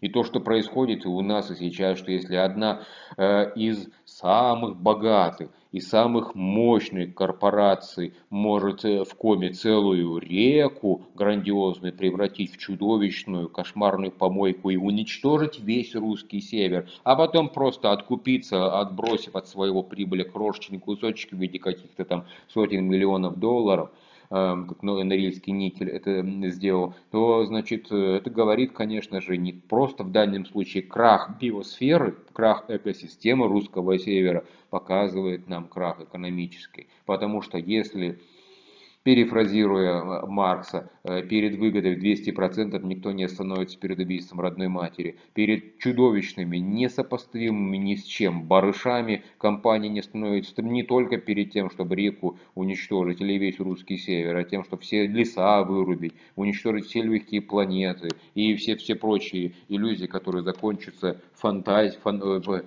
И то, что происходит у нас и сейчас, что если одна э, из самых богатых и самых мощных корпораций может э, в коме целую реку грандиозную превратить в чудовищную кошмарную помойку и уничтожить весь русский север, а потом просто откупиться, отбросив от своего прибыли крошечный кусочек в виде каких-то там сотен миллионов долларов – Эм, как Норильский никель это сделал, то, значит, э, это говорит, конечно же, не просто в данном случае крах биосферы, крах экосистемы русского севера показывает нам крах экономический. Потому что если Перефразируя э, Маркса, э, перед выгодой в 200% никто не остановится перед убийством родной матери. Перед чудовищными, несопоставимыми ни с чем барышами компания не становится не только перед тем, чтобы реку уничтожить или весь русский север, а тем, чтобы все леса вырубить, уничтожить все легкие планеты и все, все прочие иллюзии, которые закончатся фантазией, фан, э,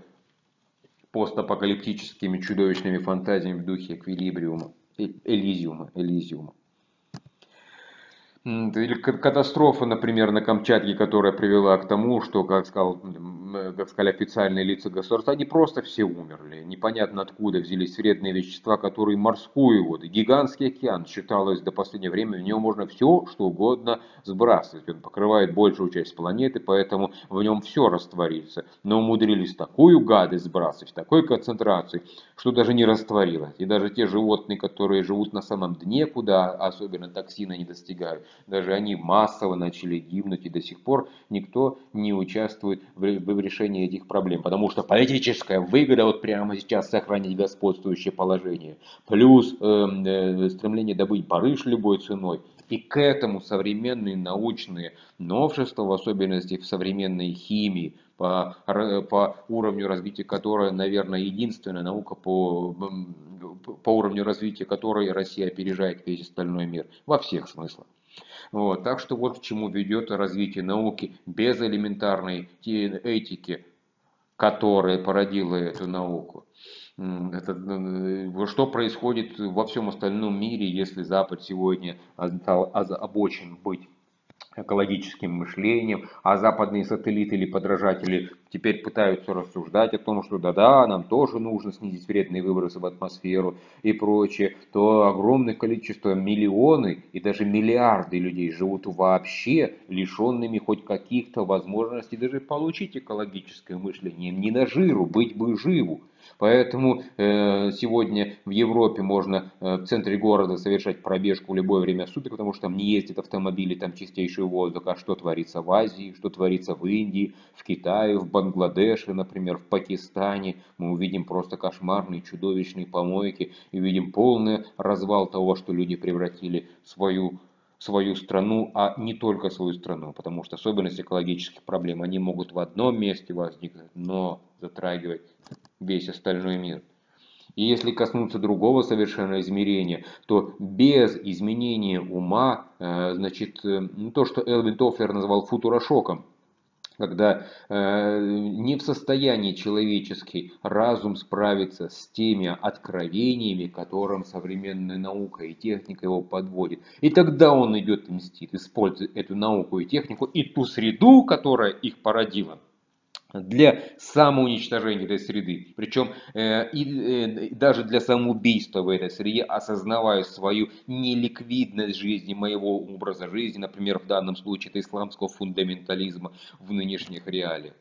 постапокалиптическими чудовищными фантазиями в духе эквилибриума. Elysium, Elysium. Или катастрофа, например, на Камчатке, которая привела к тому, что, как, сказал, как сказали официальные лица государства, они просто все умерли. Непонятно откуда взялись вредные вещества, которые морскую воду, гигантский океан, считалось до последнего времени, в нем можно все, что угодно сбрасывать. Он покрывает большую часть планеты, поэтому в нем все растворится. Но умудрились такую гадость сбрасывать, такой концентрации, что даже не растворилось. И даже те животные, которые живут на самом дне, куда особенно токсины не достигают, даже они массово начали гибнуть, и до сих пор никто не участвует в, в решении этих проблем, потому что политическая выгода вот прямо сейчас сохранить господствующее положение, плюс э, э, стремление добыть барыш любой ценой, и к этому современные научные новшества, в особенности в современной химии, по, по уровню развития которой, наверное, единственная наука по, по уровню развития которой Россия опережает весь остальной мир. Во всех смыслах. Вот, так что вот к чему ведет развитие науки без элементарной этики, которая породила эту науку. Это, э, что происходит во всем остальном мире, если Запад сегодня озабочен быть экологическим мышлением, а западные сателлиты или подражатели теперь пытаются рассуждать о том, что да-да, нам тоже нужно снизить вредные выбросы в атмосферу и прочее, то огромное количество, миллионы и даже миллиарды людей живут вообще лишенными хоть каких-то возможностей даже получить экологическое мышление, не на жиру, быть бы живу. Поэтому э, сегодня в Европе можно э, в центре города совершать пробежку в любое время суток, потому что там не ездят автомобили, там чистейший воздух. А что творится в Азии, что творится в Индии, в Китае, в Бангладеше, например, в Пакистане. Мы увидим просто кошмарные, чудовищные помойки и увидим полный развал того, что люди превратили свою свою страну, а не только свою страну, потому что особенность экологических проблем, они могут в одном месте возникнуть, но затрагивать весь остальной мир. И если коснуться другого совершенно измерения, то без изменения ума, э, значит, э, то, что Элвин Тофлер назвал футурошоком, когда э, не в состоянии человеческий разум справиться с теми откровениями, которым современная наука и техника его подводит. И тогда он идет мстит, использует эту науку и технику и ту среду, которая их породила для самоуничтожения этой среды. Причем э, и, э, даже для самоубийства в этой среде, осознавая свою неликвидность жизни, моего образа жизни, например, в данном случае это исламского фундаментализма в нынешних реалиях.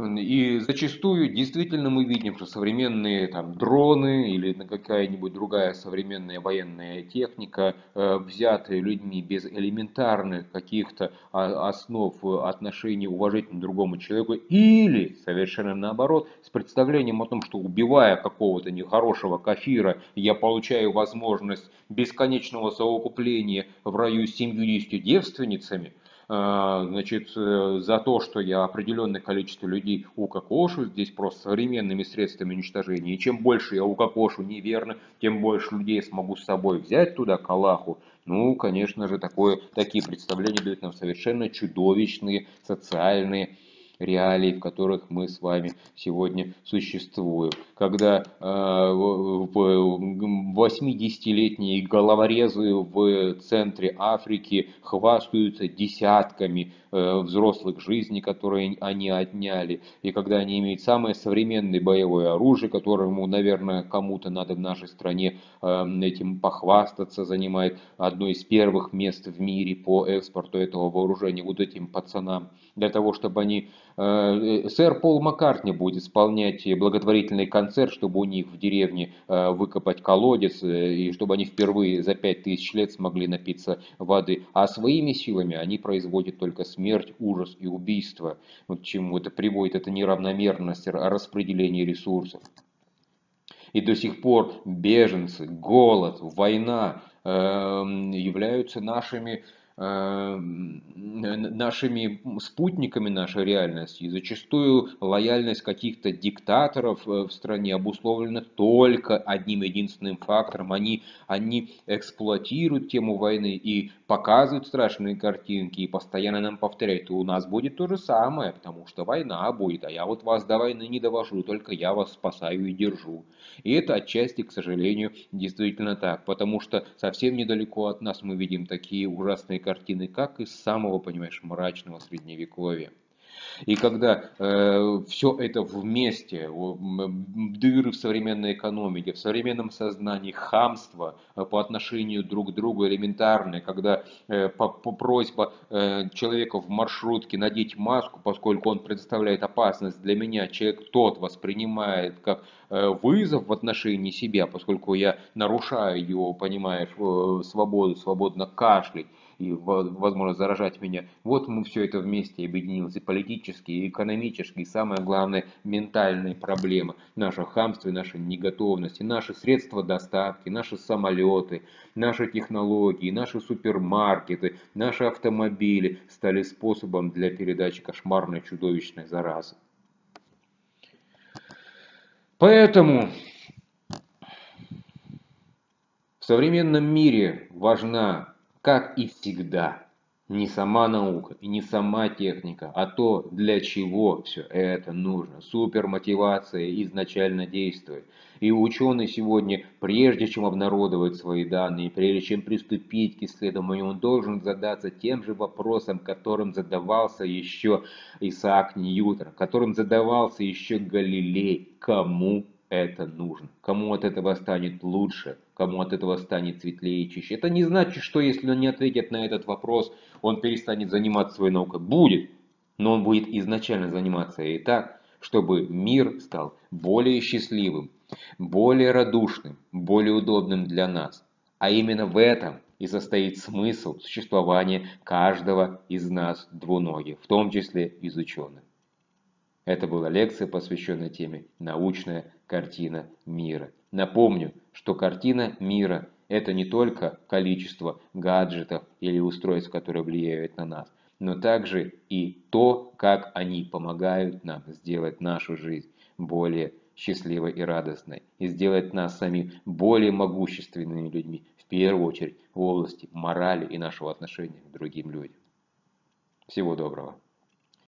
И зачастую действительно мы видим, что современные там, дроны или какая-нибудь другая современная военная техника, э, взятые людьми без элементарных каких-то основ отношений уважительно другому человеку, или совершенно наоборот, с представлением о том, что убивая какого-то нехорошего кафира, я получаю возможность бесконечного совокупления в раю с 70 девственницами – а, значит, э, за то, что я определенное количество людей укокошу, здесь просто современными средствами уничтожения. И чем больше я укокошу неверно, тем больше людей смогу с собой взять туда, к Аллаху. Ну, конечно же, такое, такие представления дают нам совершенно чудовищные социальные реалий, в которых мы с вами сегодня существуем. Когда э, 80-летние головорезы в центре Африки хвастаются десятками взрослых жизней, которые они отняли, и когда они имеют самое современное боевое оружие, которому, наверное, кому-то надо в нашей стране э, этим похвастаться, занимает одно из первых мест в мире по экспорту этого вооружения вот этим пацанам, для того, чтобы они Э, сэр Пол Маккартни будет исполнять благотворительный концерт, чтобы у них в деревне э, выкопать колодец, э, и чтобы они впервые за пять тысяч лет смогли напиться воды. А своими силами они производят только смерть, ужас и убийство. Вот к чему это приводит, это неравномерность распределения ресурсов. И до сих пор беженцы, голод, война, являются нашими нашими спутниками нашей реальности. И зачастую лояльность каких-то диктаторов э, в стране обусловлена только одним единственным фактором. Они, они эксплуатируют тему войны и показывают страшные картинки и постоянно нам повторяют, у нас будет то же самое, потому что война будет, а я вот вас до войны не довожу, только я вас спасаю и держу. И это отчасти, к сожалению, действительно так, потому что совсем недалеко от нас мы видим такие ужасные картины, как из самого, понимаешь, мрачного средневековья. И когда э, все это вместе, дыры в современной экономике, в современном сознании, хамство э, по отношению друг к другу элементарное, когда э, по, по просьба э, человека в маршрутке надеть маску, поскольку он представляет опасность для меня, человек тот воспринимает как э, вызов в отношении себя, поскольку я нарушаю его, понимаешь, э, свободу, свободно кашлять, и, возможно, заражать меня. Вот мы все это вместе объединилось и политически, и экономически, и самое главное, ментальные проблемы. Наше хамство и наша неготовность, и наши средства доставки, наши самолеты, наши технологии, наши супермаркеты, наши автомобили стали способом для передачи кошмарной чудовищной заразы. Поэтому в современном мире важна как и всегда, не сама наука и не сама техника, а то, для чего все это нужно. Супермотивация изначально действует. И ученый сегодня, прежде чем обнародовать свои данные, прежде чем приступить к исследованию, он должен задаться тем же вопросом, которым задавался еще Исаак Ньютон, которым задавался еще Галилей. Кому это нужно. Кому от этого станет лучше, кому от этого станет светлее и чище. Это не значит, что если он не ответит на этот вопрос, он перестанет заниматься своей наукой. Будет, но он будет изначально заниматься и так, чтобы мир стал более счастливым, более радушным, более удобным для нас. А именно в этом и состоит смысл существования каждого из нас двуногих, в том числе из ученых. Это была лекция, посвященная теме «Научная картина мира». Напомню, что картина мира – это не только количество гаджетов или устройств, которые влияют на нас, но также и то, как они помогают нам сделать нашу жизнь более счастливой и радостной, и сделать нас сами более могущественными людьми, в первую очередь в области морали и нашего отношения к другим людям. Всего доброго.